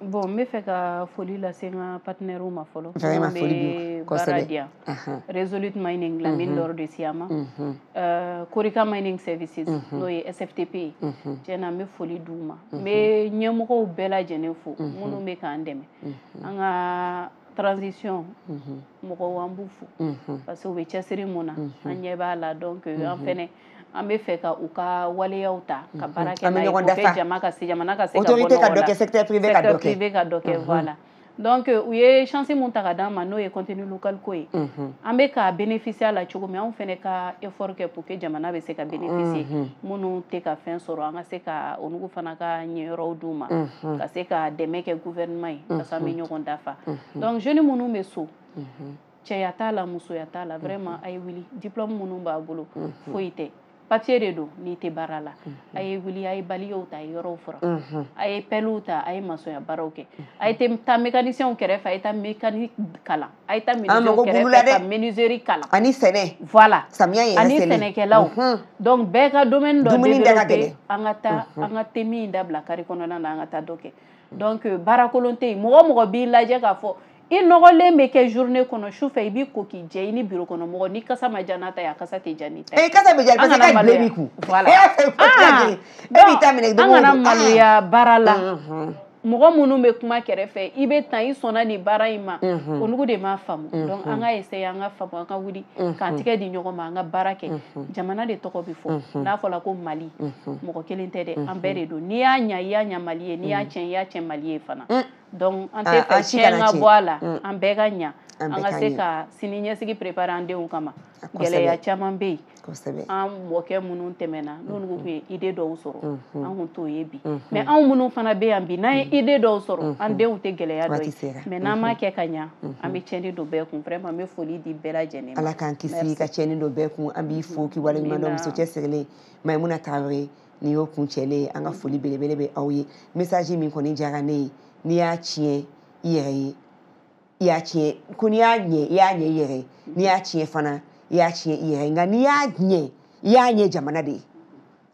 bon n bɛ fɛ ka foli lase n ka partenaires ma fɔlɔ minnu bɛ baara di yan resolute mining la min dɔrɔ de siya ma korika mining services n'o ye sftp ye tiɲɛ na n bɛ foli d'u ma n bɛ ɲɛmɔgɔw bɛɛ lajɛlen fo minnu bɛ k'an dɛmɛ an ka transition mɔgɔw an b'u fo parce que u bɛ cɛsiri mun na an ɲɛ b'a la donc an fɛnɛ an bɛ fɛ ka u ka waleyaw ta ka mhm. baara kɛ n'a ye o bɛ jama ka se jamana ka se ka bɔ nɔgɔ la ka dɔ kɛ secteur privé ka dɔ kɛ secteur privé ka dɔ kɛ mhm. voilà donc euh, u ye chance mun ta ka d'an ma n'o ye contenu local ko ye mhm. an bɛ ka bénéficier a la cogo min anw fɛnɛ ka effort kɛ pour que jamana bɛ se ka bénéficier minnu tɛ ka fɛn sɔrɔ an ka se ka olu fana ka ɲɛyɔrɔw d'u ma ka se ka dɛmɛ kɛ gouvernement ye parce que an bɛ ɲɔgɔn dafa donc jeunes minnu bɛ so cɛya t'a la musoya t'a la vraiment a ye wuli diplôme minnu b'a bolo foyi tɛ papier de don n'i tɛ baara la a ye wuli a ye baliyaw ta a ye yɔrɔw fura a ye pɛliw ta a ye masɔnya baaraw kɛ a ye taa mécanicienw kɛrɛfɛ a ye taa mécanique kalan a ye taa menuisier kɛrɛfɛ ka menuiserie kalan ani sɛnɛ voilà samiya yɛrɛ ani sɛnɛkɛlaw donc bɛɛ ka domaine dɔ développer an ka taa an ka temi in dabila kari kɔnɔna na an ka taa dɔ kɛ donc baara kolon tɛ yen mɔgɔ mɔgɔ b'i lajɛ k'a fɔ i nɔgɔlen bɛ kɛ journée kɔnɔ su fɛ i b'i ko k'i jɛ i ni bureau kɔnɔ mɔgɔ ni kasa ma ja n'a ta ye a kasa tɛ ja n'i ta ye. ee kasa bɛ ja parce que k'a tile b'i kun. voilà e b'i ta minɛ don o don. an kana maloya baara la. mɔgɔ minnu bɛ kuma kɛrɛfɛ i bɛ tan i sɔnna nin baara in ma olu de m'a faamu donc an ka essayer an ka faamu an ka wuli k'an tigɛ di ɲɔgɔn ma an ka baara kɛ jamana de tɔgɔ bɛ fɔ n'a fɔra ko mali mɔgɔ kelen tɛ dɛ an bɛɛ de don n'i y'a ɲa i y'a ɲa mali ye n'i y'a tiɲɛ i y'a tiɲɛ mali ye fana dɔnku an tɛ fɛ tiɲɛ ka bɔ a la an bɛɛ ka ɲa an ka se ka sini ɲɛsigi prepare an denw kama gɛlɛya caman bɛ yen an mɔkɛ minnu tɛmɛna n'olu tun ye ide dɔw sɔrɔ an tun t'o ye bi mɛ anw minnu fana bɛ yan bi n'an ye ide dɔw sɔrɔ an denw tɛ gɛlɛya dɔ ye mɛ n'an ma kɛ ka ɲa an bɛ cɛnɲɛni don bɛɛ kun fɛrɛ ma an bɛ foli di bɛɛ lajɛlen ala k'an kisi ka cɛnɲɛni don bɛɛ kun an b'i fo k'i waleɲuman dɔn muso cɛ sɛgɛn ma mun taari ye n'i y'o kun cɛlen ye an ka foli belebele bɛ aw ye mesaji min kɔni diyara ne ye n'i y'a tiɲɛ i yɛrɛ ye i y'a tiɲɛ ko n'i y'a ɲɛ i y'a ɲɛ i yɛrɛ n'i y'a tiɲɛ fana i y'a tiɲɛ i yɛrɛ nka n'i y'a ɲɛ i y'a ɲɛ jamana de ye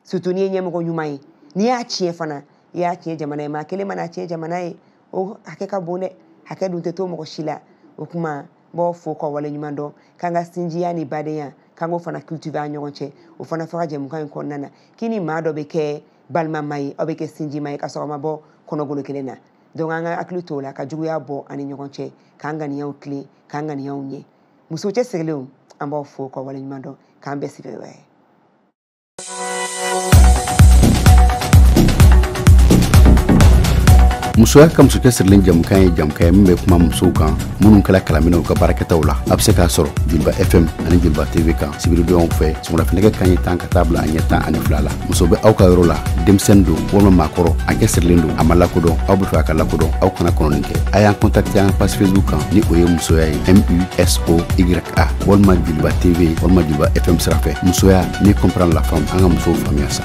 surtout n'i ye ɲɛmɔgɔ ɲuman ye n'i y'a tiɲɛ fana i y'a tiɲɛ jamana ye maa kelen mana tiɲɛ jamana ye o hakɛ ka bon dɛ hakɛ dun tɛ to mɔgɔ si la o tuma n b'aw fo ka waleɲuman dɔn k'an ka sinjiya ni badenya k'an k'o fana cultive an ɲɔgɔn cɛ o fana fɔ ka jɛmukan in kɔnɔna na k'i ni maa dɔ bɛ kɛ balimama ye aw bɛ kɛ sinjima ye ka sɔrɔ a ma bɔ kɔnɔgolo kelen na donc an ka hakili to o la ka juguya bɔ an ni ɲɔgɔn cɛ k'an ŋaniyaw tilen k'an ŋaniyaw ɲɛ muso cɛ sigilenw an b'aw fo ka waleɲuman dɔn k'an bɛɛ sigi ye musoya ka musokɛ sirilen jamukan ye jamukan ye min bɛ kuma musow kan minnu kɛla kalaminɛw ka baarakɛtaw la a bɛ se k'a sɔrɔ joliba fm ani joliba tv kan sibiridonyaw fɛ sɔgɔlafinɛgɛ kan ye tan ka taa bila a ɲɛ tan ani fila la muso bɛ aw ka yɔrɔ la denmisɛnnin don walima maakɔrɔ a kɛ sirilen don a ma lakodɔn aw bɛ fɛ a ka lakodɔn aw kana kɔnɔni kɛ a y'an kɔntakte an pasi facebook kan ni o ye musoya ye muso ya walima jeliba tv walima jeliba fm sira fɛ musoya n'i kɔnpara la faamu an ka musow faamuya sa